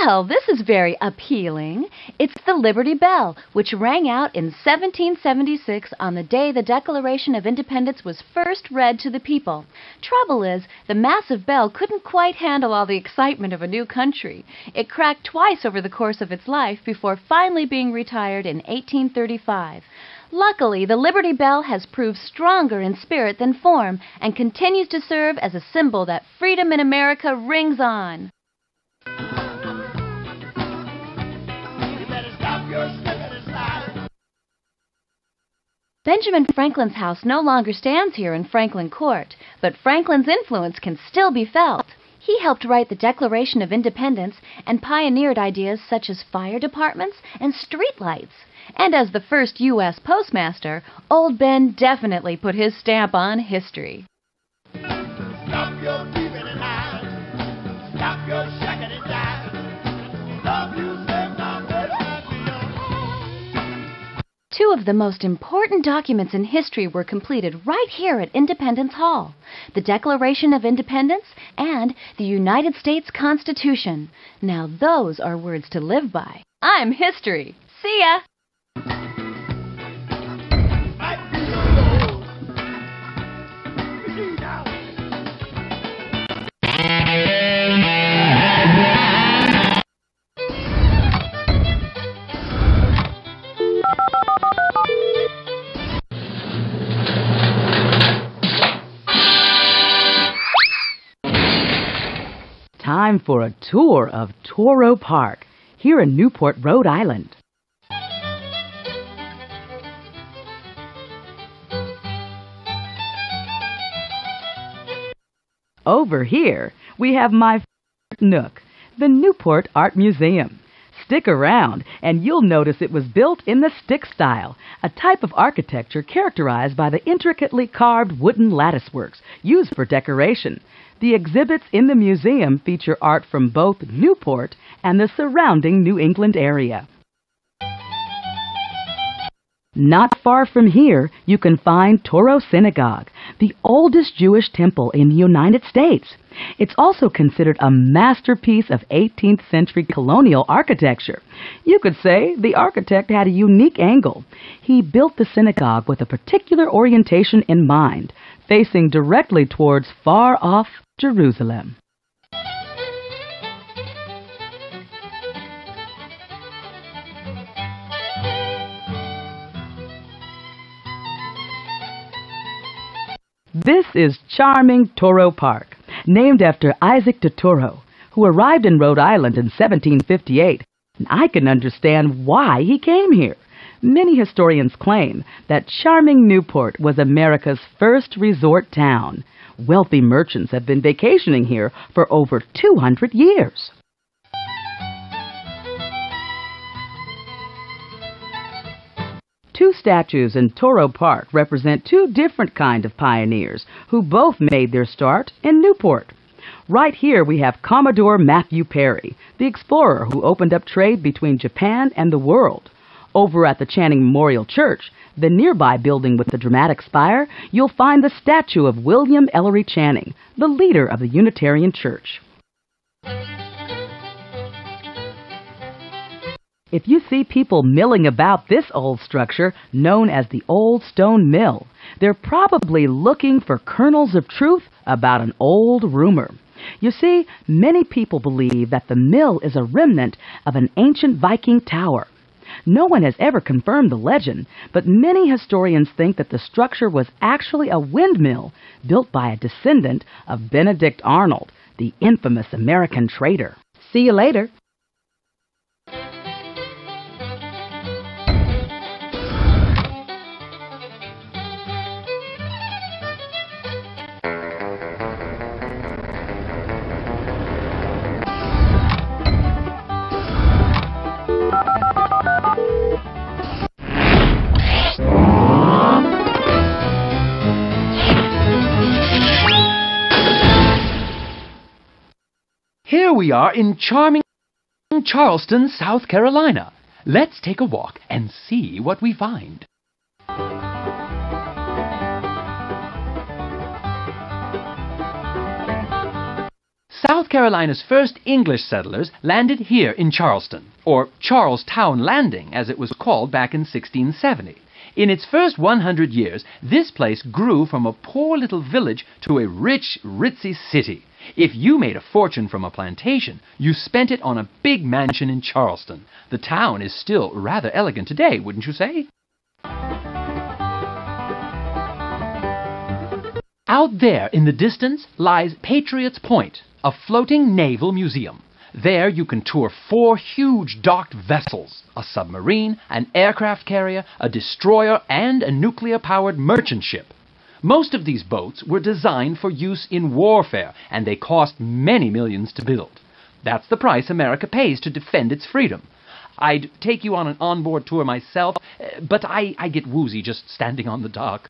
Well, this is very appealing. It's the Liberty Bell, which rang out in 1776 on the day the Declaration of Independence was first read to the people. Trouble is, the massive bell couldn't quite handle all the excitement of a new country. It cracked twice over the course of its life before finally being retired in 1835. Luckily, the Liberty Bell has proved stronger in spirit than form and continues to serve as a symbol that freedom in America rings on. Benjamin Franklin's house no longer stands here in Franklin Court, but Franklin's influence can still be felt. He helped write the Declaration of Independence and pioneered ideas such as fire departments and streetlights. And as the first U.S. postmaster, Old Ben definitely put his stamp on history. Two of the most important documents in history were completed right here at Independence Hall the Declaration of Independence and the United States Constitution. Now, those are words to live by. I'm history. See ya! Time for a tour of Touro Park here in Newport, Rhode Island. Over here, we have my nook, the Newport Art Museum. Stick around, and you'll notice it was built in the stick style, a type of architecture characterized by the intricately carved wooden latticeworks used for decoration. The exhibits in the museum feature art from both Newport and the surrounding New England area. Not far from here, you can find Touro Synagogue, the oldest Jewish temple in the United States. It's also considered a masterpiece of 18th century colonial architecture. You could say the architect had a unique angle. He built the synagogue with a particular orientation in mind, facing directly towards far off Jerusalem. This is charming Touro Park, named after Isaac de Touro, who arrived in Rhode Island in 1758. And I can understand why he came here. Many historians claim that charming Newport was America's first resort town. Wealthy merchants have been vacationing here for over 200 years. Two statues in Touro Park represent two different kind of pioneers who both made their start in Newport. Right here we have Commodore Matthew Perry, the explorer who opened up trade between Japan and the world. Over at the Channing Memorial Church, the nearby building with the dramatic spire, you'll find the statue of William Ellery Channing, the leader of the Unitarian Church. If you see people milling about this old structure, known as the Old Stone Mill, they're probably looking for kernels of truth about an old rumor. You see, many people believe that the mill is a remnant of an ancient Viking tower. No one has ever confirmed the legend, but many historians think that the structure was actually a windmill built by a descendant of Benedict Arnold, the infamous American traitor. See you later. We are in charming Charleston, South Carolina. Let's take a walk and see what we find. South Carolina's first English settlers landed here in Charleston, or Charlestown Landing as it was called back in 1670. In its first 100 years, this place grew from a poor little village to a rich, ritzy city. If you made a fortune from a plantation, you spent it on a big mansion in Charleston. The town is still rather elegant today, wouldn't you say? Out there in the distance lies Patriot's Point, a floating naval museum. There you can tour four huge docked vessels a submarine, an aircraft carrier, a destroyer, and a nuclear powered merchant ship. Most of these boats were designed for use in warfare, and they cost many millions to build. That's the price America pays to defend its freedom. I'd take you on an onboard tour myself, eh, but I, I get woozy just standing on the dock.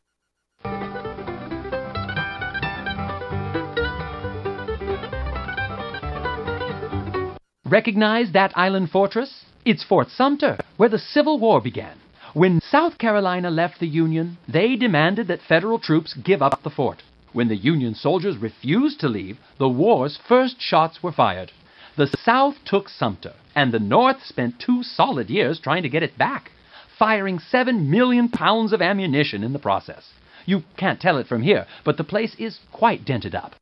Recognize that island fortress? It's Fort Sumter, where the Civil War began. When South Carolina left the Union, they demanded that federal troops give up the fort. When the Union soldiers refused to leave, the war's first shots were fired. The South took Sumter, and the North spent two solid years trying to get it back, firing seven million pounds of ammunition in the process. You can't tell it from here, but the place is quite dented up.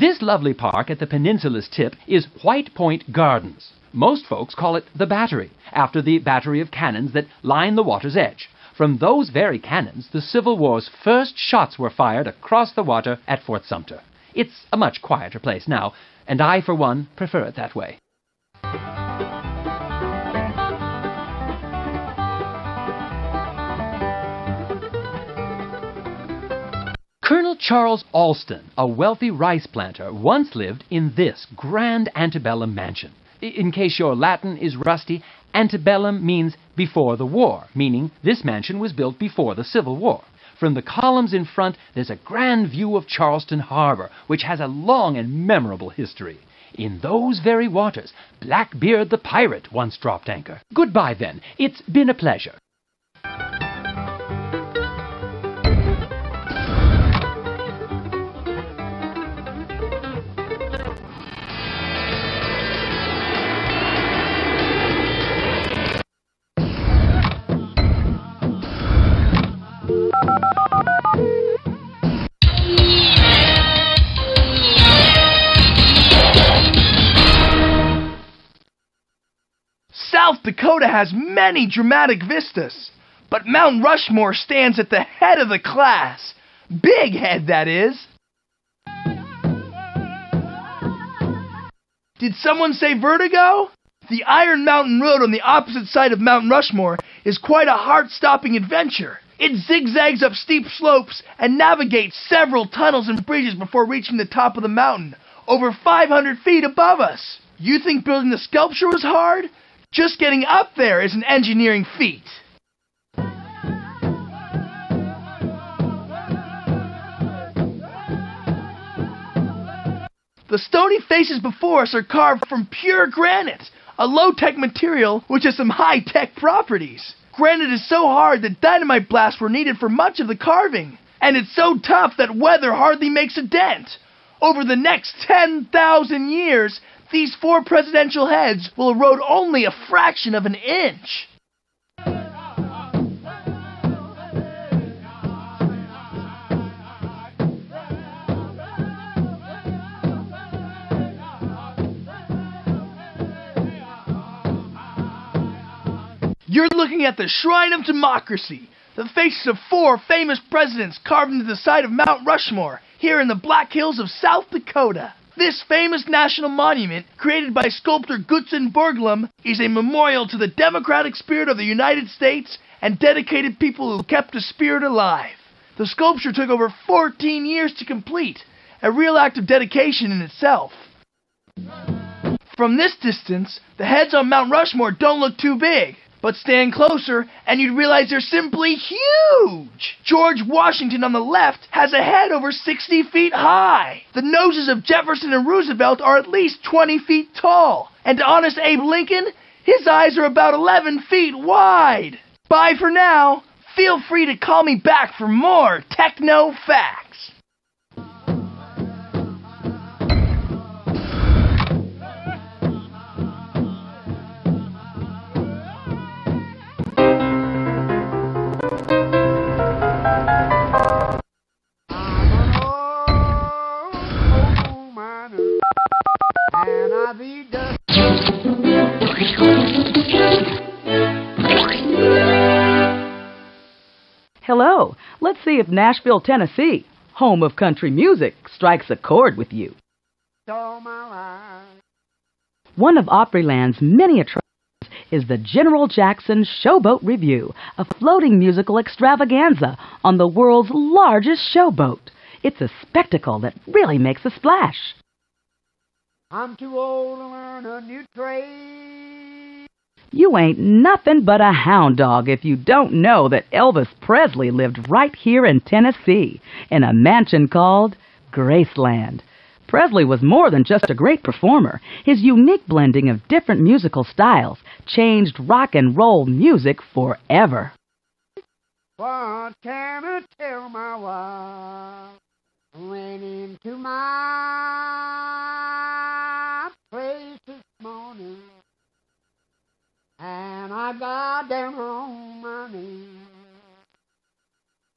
This lovely park at the peninsula's tip is White Point Gardens. Most folks call it the Battery, after the battery of cannons that line the water's edge. From those very cannons, the Civil War's first shots were fired across the water at Fort Sumter. It's a much quieter place now, and I, for one, prefer it that way. Charles Alston, a wealthy rice planter, once lived in this grand antebellum mansion. In case your Latin is rusty, antebellum means before the war, meaning this mansion was built before the Civil War. From the columns in front, there's a grand view of Charleston Harbor, which has a long and memorable history. In those very waters, Blackbeard the pirate once dropped anchor. Goodbye, then. It's been a pleasure. South Dakota has many dramatic vistas, but Mount Rushmore stands at the head of the class. Big head, that is. Did someone say vertigo? The Iron Mountain Road on the opposite side of Mount Rushmore is quite a heart stopping adventure. It zigzags up steep slopes and navigates several tunnels and bridges before reaching the top of the mountain, over 500 feet above us. You think building the sculpture was hard? Just getting up there is an engineering feat. The stony faces before us are carved from pure granite, a low tech material which has some high tech properties. Granite is so hard that dynamite blasts were needed for much of the carving, and it's so tough that weather hardly makes a dent. Over the next 10,000 years, these four presidential heads will erode only a fraction of an inch. You're looking at the shrine of democracy, the faces of four famous presidents carved into the side of Mount Rushmore, here in the Black Hills of South Dakota. This famous national monument, created by sculptor Gutzon Borglum, is a memorial to the democratic spirit of the United States and dedicated people who kept the spirit alive. The sculpture took over 14 years to complete, a real act of dedication in itself. From this distance, the heads on Mount Rushmore don't look too big. But stand closer and you'd realize they're simply huge. George Washington on the left has a head over 60 feet high. The noses of Jefferson and Roosevelt are at least 20 feet tall. And to honest Abe Lincoln, his eyes are about 11 feet wide. Bye for now. Feel free to call me back for more techno facts. See if Nashville, Tennessee, home of country music, strikes a chord with you. One of Opryland's many attractions is the General Jackson Showboat Review, a floating musical extravaganza on the world's largest showboat. It's a spectacle that really makes a splash. I'm too old to learn a new trade. You ain't nothing but a hound dog if you don't know that Elvis Presley lived right here in Tennessee in a mansion called Graceland. Presley was more than just a great performer. His unique blending of different musical styles changed rock and roll music forever. What can I tell my wife? Went into my place this morning and I got down on my knees.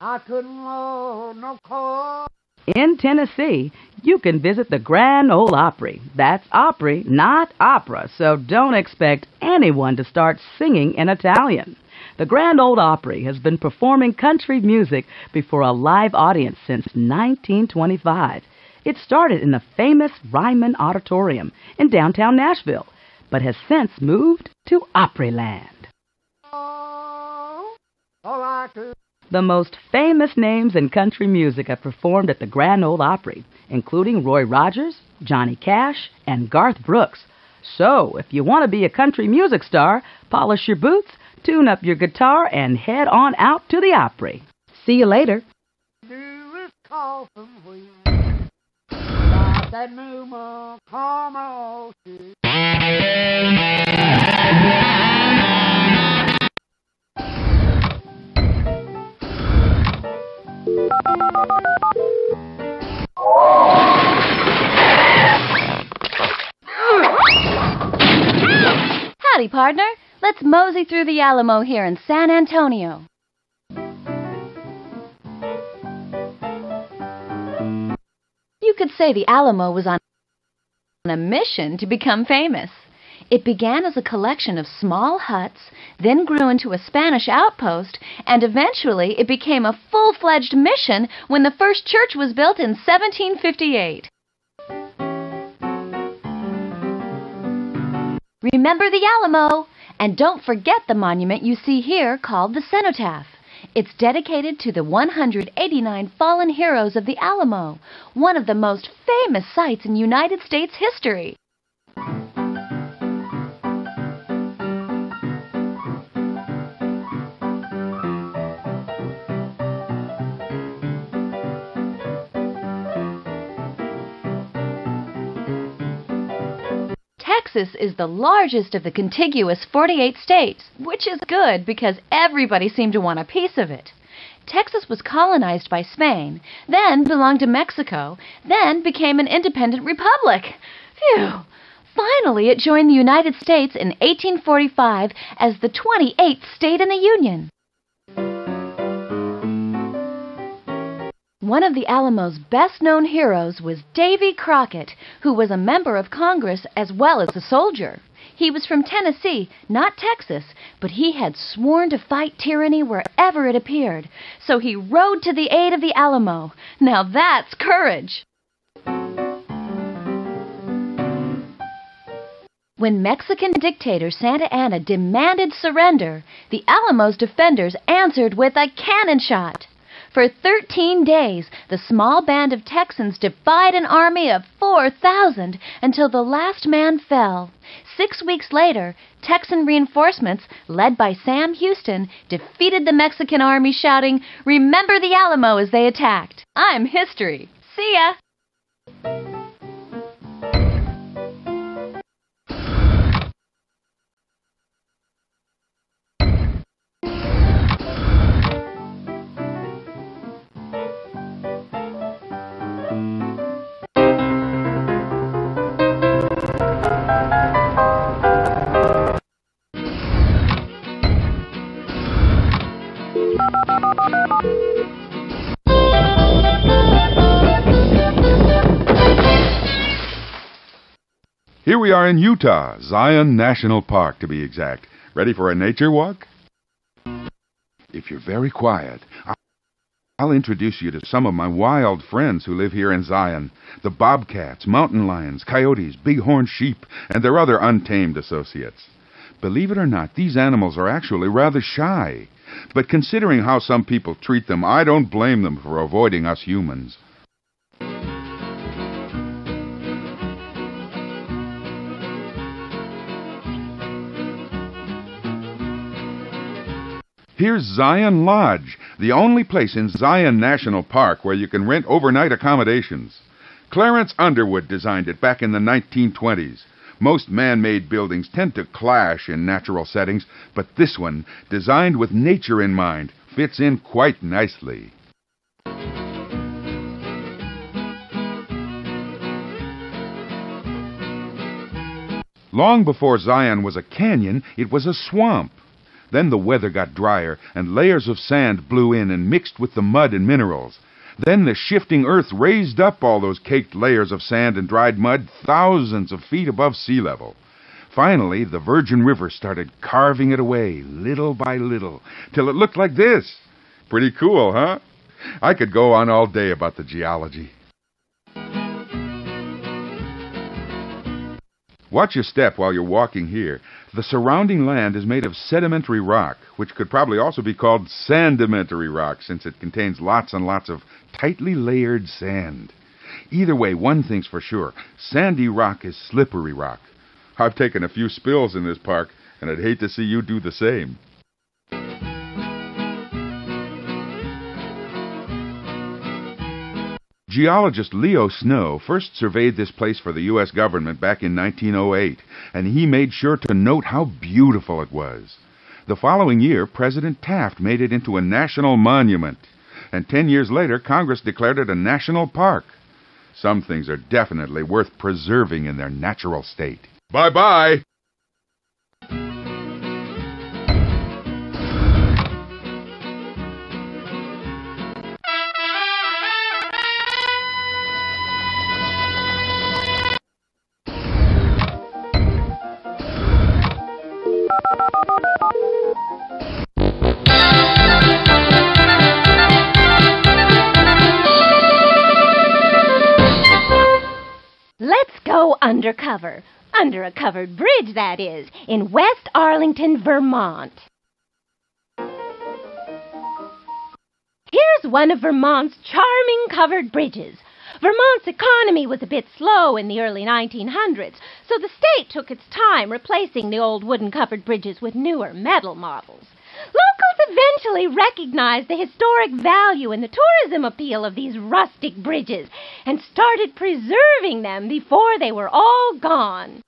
I couldn't hold no call. In Tennessee, you can visit the Grand Ole Opry. That's Opry, not opera, so don't expect anyone to start singing in Italian. The Grand Ole Opry has been performing country music before a live audience since 1925. It started in the famous Ryman Auditorium in downtown Nashville, but has since moved to Opryland. The most famous names in country music have performed at the Grand Ole Opry, including Roy Rogers, Johnny Cash, and Garth Brooks. So, if you want to be a country music star, polish your boots, tune up your guitar, and head on out to the Opry. See you later. that on. Howdy, partner. Let's mosey through the Alamo here in San Antonio. You could say the Alamo was on a mission to become famous. It began as a collection of small huts, then grew into a Spanish outpost, and eventually it became a full fledged mission when the first church was built in 1758. Remember the Alamo! And don't forget the monument you see here called the Cenotaph. It's dedicated to the 189 fallen heroes of the Alamo, one of the most famous sites in United States history. Texas is the largest of the contiguous 48 states, which is good because everybody seemed to want a piece of it. Texas was colonized by Spain, then belonged to Mexico, then became an independent republic. Phew! Finally, it joined the United States in 1845 as the 28th state in the Union. One of the Alamo's best known heroes was Davy Crockett, who was a member of Congress as well as a soldier. He was from Tennessee, not Texas, but he had sworn to fight tyranny wherever it appeared. So he rode to the aid of the Alamo. Now that's courage! When Mexican dictator Santa Anna demanded surrender, the Alamo's defenders answered with a cannon shot. For 13 days, the small band of Texans defied an army of 4,000 until the last man fell. Six weeks later, Texan reinforcements, led by Sam Houston, defeated the Mexican army, shouting, Remember the Alamo as they attacked. I'm history. See ya! Here we are in Utah, Zion National Park to be exact. Ready for a nature walk? If you're very quiet, I'll introduce you to some of my wild friends who live here in Zion the bobcats, mountain lions, coyotes, bighorn sheep, and their other untamed associates. Believe it or not, these animals are actually rather shy. But considering how some people treat them, I don't blame them for avoiding us humans. Here's Zion Lodge, the only place in Zion National Park where you can rent overnight accommodations. Clarence Underwood designed it back in the 1920s. Most man made buildings tend to clash in natural settings, but this one, designed with nature in mind, fits in quite nicely. Long before Zion was a canyon, it was a swamp. Then the weather got drier, and layers of sand blew in and mixed with the mud and minerals. Then the shifting earth raised up all those caked layers of sand and dried mud thousands of feet above sea level. Finally, the Virgin River started carving it away, little by little, till it looked like this. Pretty cool, huh? I could go on all day about the geology. Watch your step while you're walking here. The surrounding land is made of sedimentary rock, which could probably also be called sandimentary rock since it contains lots and lots of tightly layered sand. Either way, one thing's for sure sandy rock is slippery rock. I've taken a few spills in this park, and I'd hate to see you do the same. Geologist Leo Snow first surveyed this place for the U.S. government back in 1908, and he made sure to note how beautiful it was. The following year, President Taft made it into a national monument, and ten years later, Congress declared it a national park. Some things are definitely worth preserving in their natural state. Bye bye! Undercover. Under a covered bridge, that is, in West Arlington, Vermont. Here's one of Vermont's charming covered bridges. Vermont's economy was a bit slow in the early 1900s, so the state took its time replacing the old wooden covered bridges with newer metal models. Locals eventually recognized the historic value and the tourism appeal of these rustic bridges and started preserving them before they were all gone.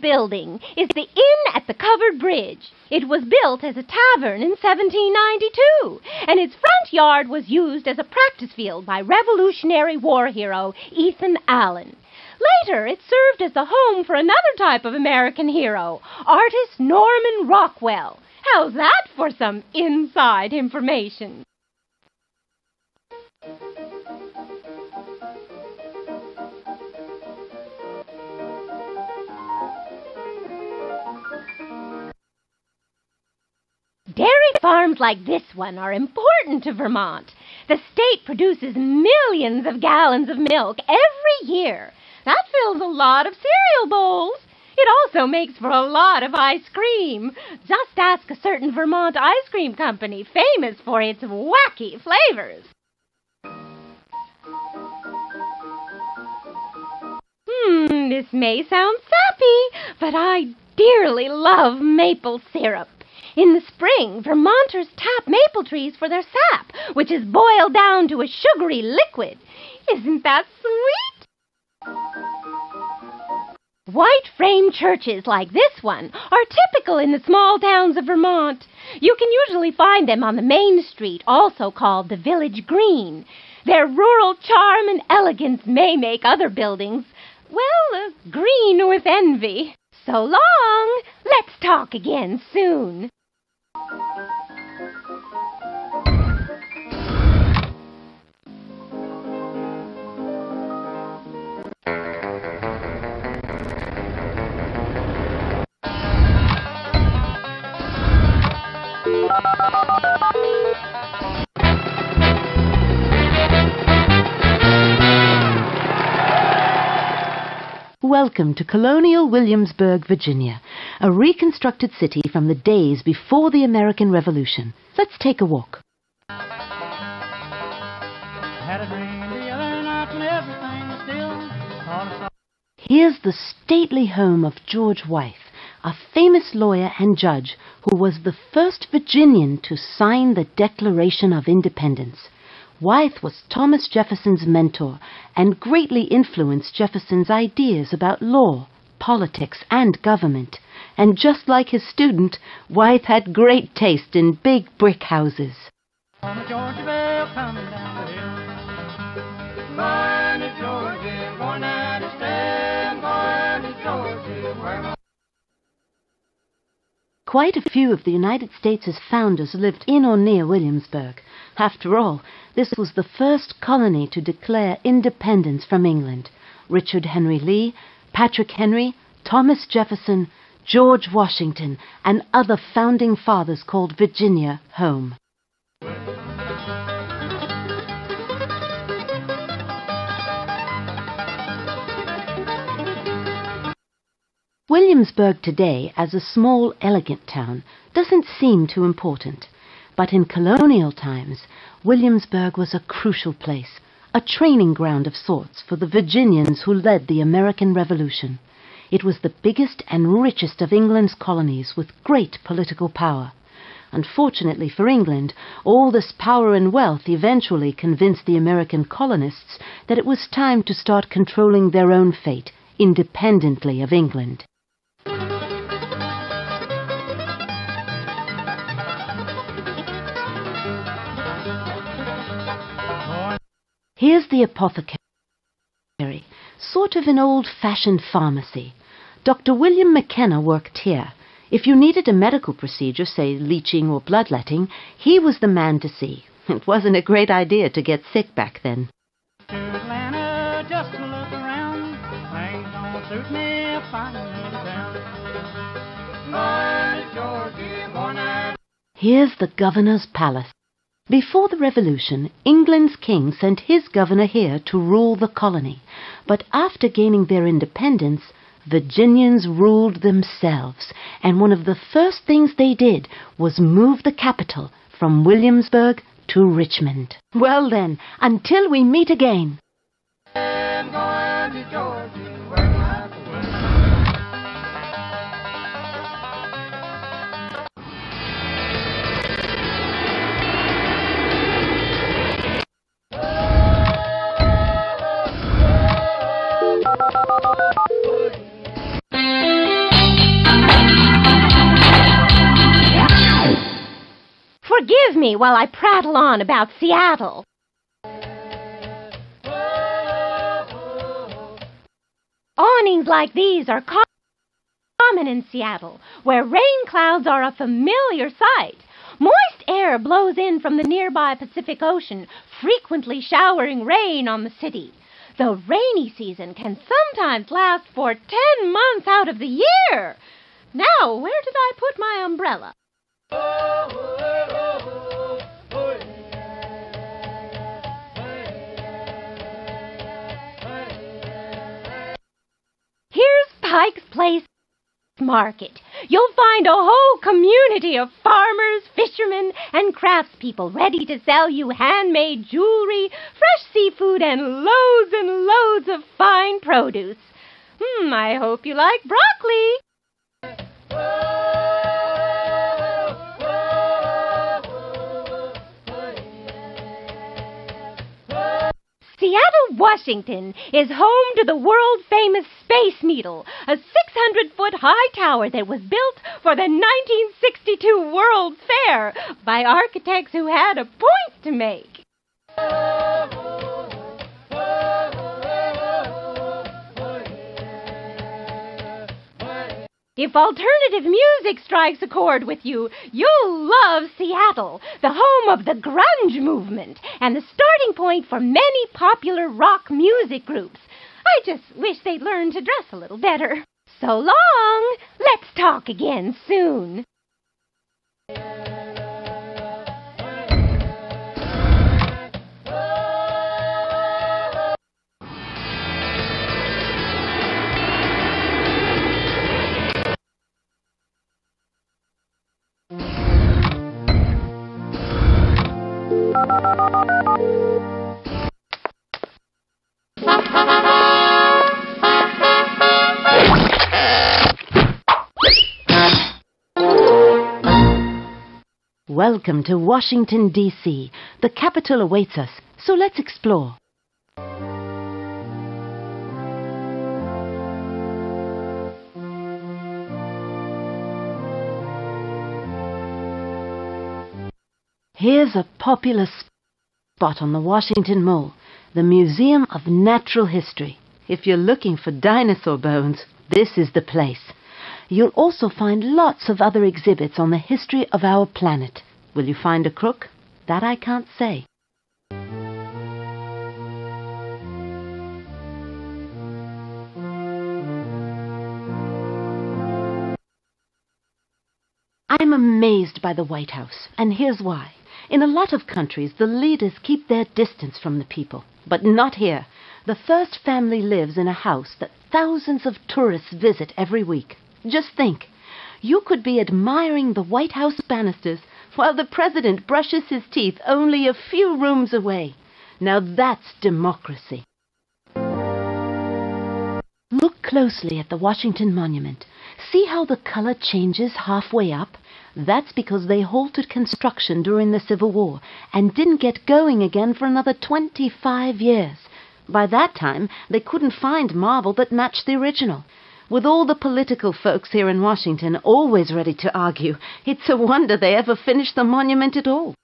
Building is the Inn at the Covered Bridge. It was built as a tavern in 1792, and its front yard was used as a practice field by Revolutionary War hero Ethan Allen. Later, it served as the home for another type of American hero, artist Norman Rockwell. How's that for some inside information? Dairy farms like this one are important to Vermont. The state produces millions of gallons of milk every year. That fills a lot of cereal bowls. It also makes for a lot of ice cream. Just ask a certain Vermont ice cream company famous for its wacky flavors. Hmm, this may sound sappy, but I dearly love maple syrup. In the spring, Vermonters tap maple trees for their sap, which is boiled down to a sugary liquid. Isn't that sweet? White frame churches like this one are typical in the small towns of Vermont. You can usually find them on the main street, also called the village green. Their rural charm and elegance may make other buildings, well, uh, green with envy. So long! Let's talk again soon. Thank you. Welcome to colonial Williamsburg, Virginia, a reconstructed city from the days before the American Revolution. Let's take a walk. Had a dream the other night and everything was still. Thought I saw Here's the stately home of George Wythe, a famous lawyer and judge who was the first Virginian to sign the Declaration of Independence. Wythe was Thomas Jefferson's mentor and greatly influenced Jefferson's ideas about law, politics, and government. And just like his student, Wythe had great taste in big brick houses. Quite a few of the United States' founders lived in or near Williamsburg. After all, this was the first colony to declare independence from England. Richard Henry Lee, Patrick Henry, Thomas Jefferson, George Washington, and other founding fathers called Virginia home. Williamsburg today, as a small, elegant town, doesn't seem too important. But in colonial times, Williamsburg was a crucial place, a training ground of sorts for the Virginians who led the American Revolution. It was the biggest and richest of England's colonies with great political power. Unfortunately for England, all this power and wealth eventually convinced the American colonists that it was time to start controlling their own fate independently of England. Here's the apothecary, sort of an old-fashioned pharmacy. Dr. William McKenna worked here. If you needed a medical procedure, say leeching or bloodletting, he was the man to see. It wasn't a great idea to get sick back then. Atlanta just to look around. Things don't suit me if I'm in town. Georgie, born at Here's the governor's palace. Before the Revolution, England's king sent his governor here to rule the colony. But after gaining their independence, Virginians ruled themselves, and one of the first things they did was move the capital from Williamsburg to Richmond. Well then, until we meet again. Forgive me while I prattle on about Seattle. Awnings like these are common in Seattle, where rain clouds are a familiar sight. Moist air blows in from the nearby Pacific Ocean, frequently showering rain on the city. The rainy season can sometimes last for ten months out of the year. Now, where did I put my umbrella? Here's Pike's Place Market. You'll find a whole community of farmers, fishermen, and craftspeople ready to sell you handmade jewelry, fresh seafood, and loads and loads of fine produce. Hmm, I hope you like broccoli. Seattle, Washington is home to the world famous Space Needle, a 600 foot high tower that was built for the 1962 World's Fair by architects who had a point to make. If alternative music strikes a chord with you, you'll love Seattle, the home of the grunge movement and the starting point for many popular rock music groups. I just wish they'd learn to dress a little better. So long! Let's talk again soon. Welcome to Washington, D.C. The capital awaits us, so let's explore. Here's a popular spot on the Washington Mall, the Museum of Natural History. If you're looking for dinosaur bones, this is the place. You'll also find lots of other exhibits on the history of our planet. Will you find a crook? That I can't say. I'm amazed by the White House, and here's why. In a lot of countries, the leaders keep their distance from the people, but not here. The first family lives in a house that thousands of tourists visit every week. Just think, you could be admiring the White House banisters while the president brushes his teeth only a few rooms away. Now that's democracy. Look closely at the Washington Monument. See how the color changes halfway up? That's because they halted construction during the Civil War and didn't get going again for another 25 years. By that time, they couldn't find marble that matched the original. With all the political folks here in Washington always ready to argue, it's a wonder they ever finished the monument at all.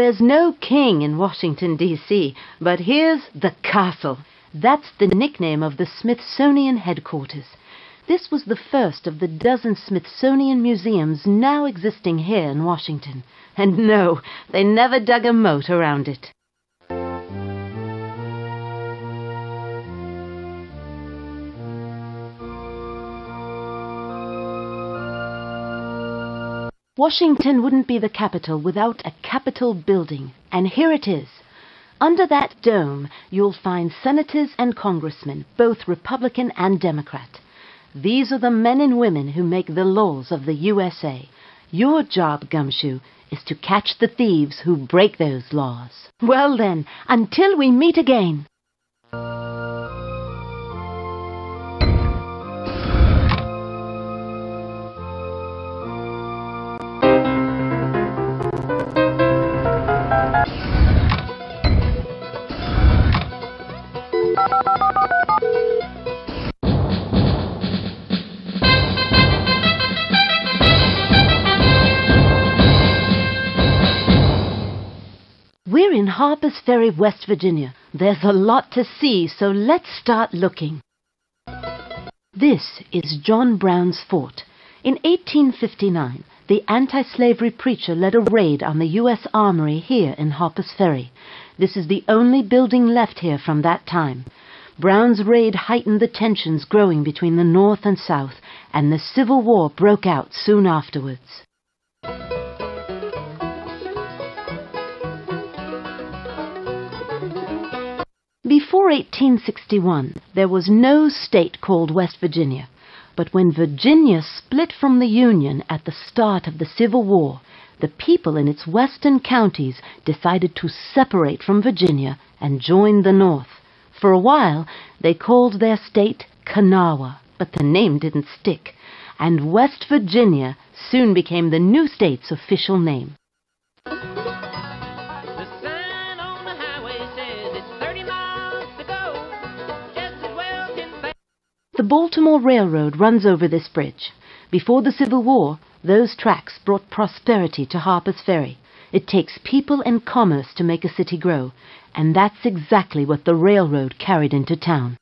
There's no king in Washington, D.C., but here's the castle. That's the nickname of the Smithsonian headquarters. This was the first of the dozen Smithsonian museums now existing here in Washington. And no, they never dug a moat around it. Washington wouldn't be the capital without a Capitol building, and here it is. Under that dome, you'll find senators and congressmen, both Republican and Democrat. These are the men and women who make the laws of the USA. Your job, Gumshoe, is to catch the thieves who break those laws. Well then, until we meet again. We're in Harper's Ferry, West Virginia. There's a lot to see, so let's start looking. This is John Brown's fort. In 1859, the anti slavery preacher led a raid on the U.S. Armory here in Harper's Ferry. This is the only building left here from that time. Brown's raid heightened the tensions growing between the North and South, and the Civil War broke out soon afterwards. Before 1861, there was no state called West Virginia. But when Virginia split from the Union at the start of the Civil War, the people in its western counties decided to separate from Virginia and join the North. For a while, they called their state Kanawha, but the name didn't stick, and West Virginia soon became the new state's official name. The Baltimore Railroad runs over this bridge. Before the Civil War, those tracks brought prosperity to Harper's Ferry. It takes people and commerce to make a city grow, and that's exactly what the railroad carried into town.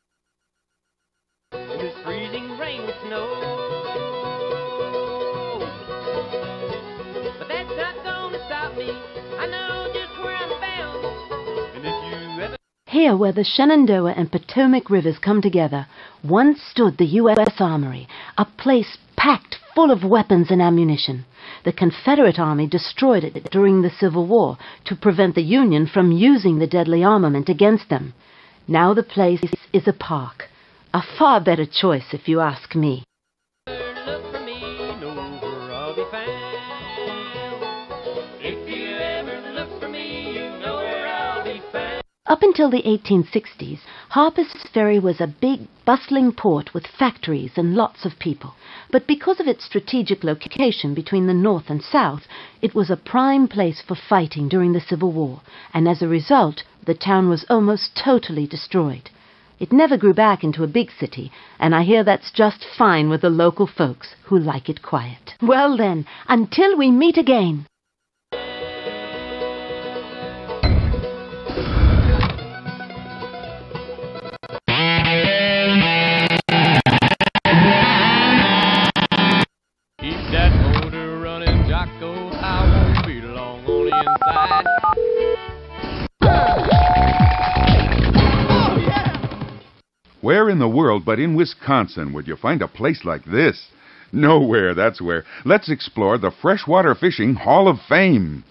Here, where the Shenandoah and Potomac rivers come together, once stood the U.S. Armory, a place packed full of weapons and ammunition. The Confederate Army destroyed it during the Civil War to prevent the Union from using the deadly armament against them. Now the place is a park. A far better choice, if you ask me. Up until the 1860s, Harper's Ferry was a big, bustling port with factories and lots of people. But because of its strategic location between the North and South, it was a prime place for fighting during the Civil War, and as a result, the town was almost totally destroyed. It never grew back into a big city, and I hear that's just fine with the local folks who like it quiet. Well then, until we meet again. The world but in Wisconsin would you find a place like this? Nowhere, that's where. Let's explore the Freshwater Fishing Hall of Fame.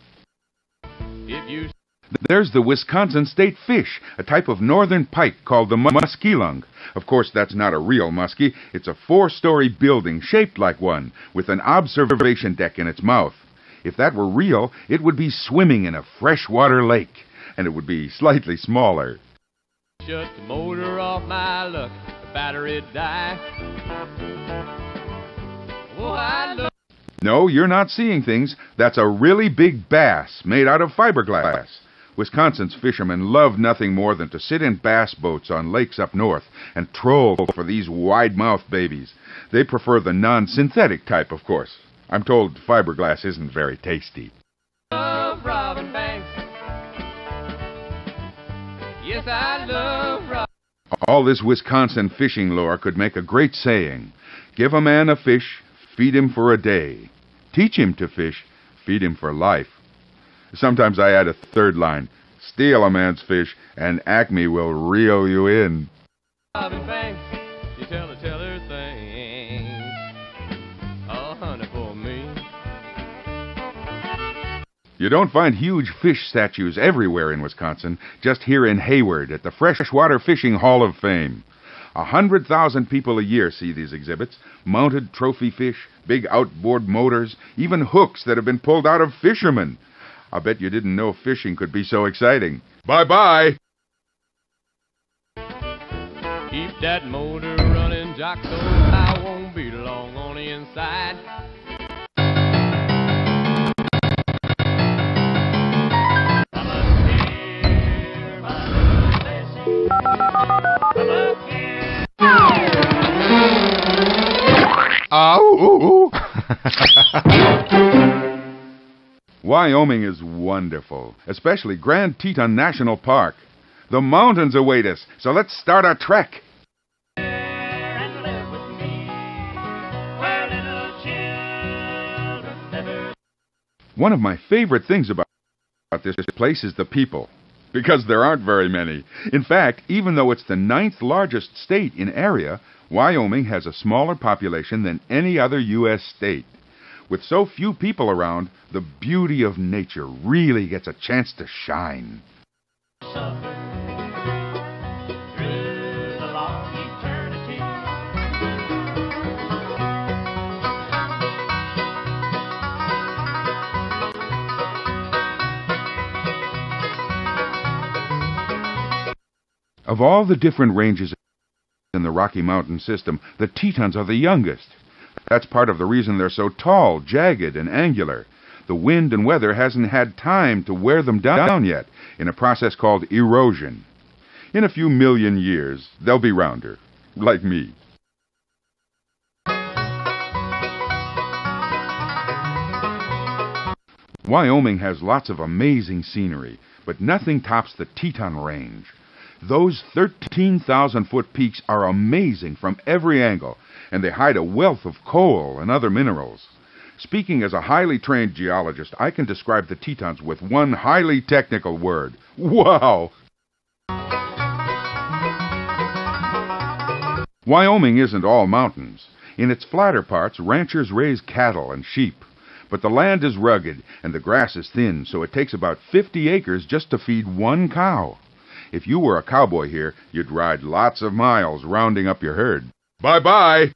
If you There's the Wisconsin State Fish, a type of northern pike called the muskellunge. Of course, that's not a real muskie. It's a four-story building shaped like one, with an observation deck in its mouth. If that were real, it would be swimming in a freshwater lake, and it would be slightly smaller. Shut the motor off my luck, the battery die. Oh. No, you're not seeing things. That's a really big bass made out of fiberglass. Wisconsin's fishermen love nothing more than to sit in bass boats on lakes up north and troll for these wide-mouthed babies. They prefer the non-synthetic type, of course. I'm told fiberglass isn't very tasty. All this Wisconsin fishing lore could make a great saying. Give a man a fish, feed him for a day. Teach him to fish, feed him for life. Sometimes I add a third line. Steal a man's fish, and Acme will reel you in. You don't find huge fish statues everywhere in Wisconsin, just here in Hayward at the Freshwater Fishing Hall of Fame. A hundred thousand people a year see these exhibits mounted trophy fish, big outboard motors, even hooks that have been pulled out of fishermen. I bet you didn't know fishing could be so exciting. Bye bye! Keep that motor running, Jocko. Ow! Wyoming is wonderful, especially Grand Teton National Park. The mountains await us, so let's start our trek. One of my favorite things about about this place is the people, because there aren't very many. In fact, even though it's the ninth largest state in area, Wyoming has a smaller population than any other U.S. state. With so few people around, the beauty of nature really gets a chance to shine. Of all the different ranges in the Rocky Mountain system, the Tetons are the youngest. That's part of the reason they're so tall, jagged, and angular. The wind and weather hasn't had time to wear them down yet in a process called erosion. In a few million years, they'll be rounder, like me. Wyoming has lots of amazing scenery, but nothing tops the Teton Range. Those 13,000 foot peaks are amazing from every angle, and they hide a wealth of coal and other minerals. Speaking as a highly trained geologist, I can describe the Tetons with one highly technical word. Wow! Wyoming isn't all mountains. In its flatter parts, ranchers raise cattle and sheep. But the land is rugged and the grass is thin, so it takes about 50 acres just to feed one cow. If you were a cowboy here, you'd ride lots of miles rounding up your herd. Bye bye!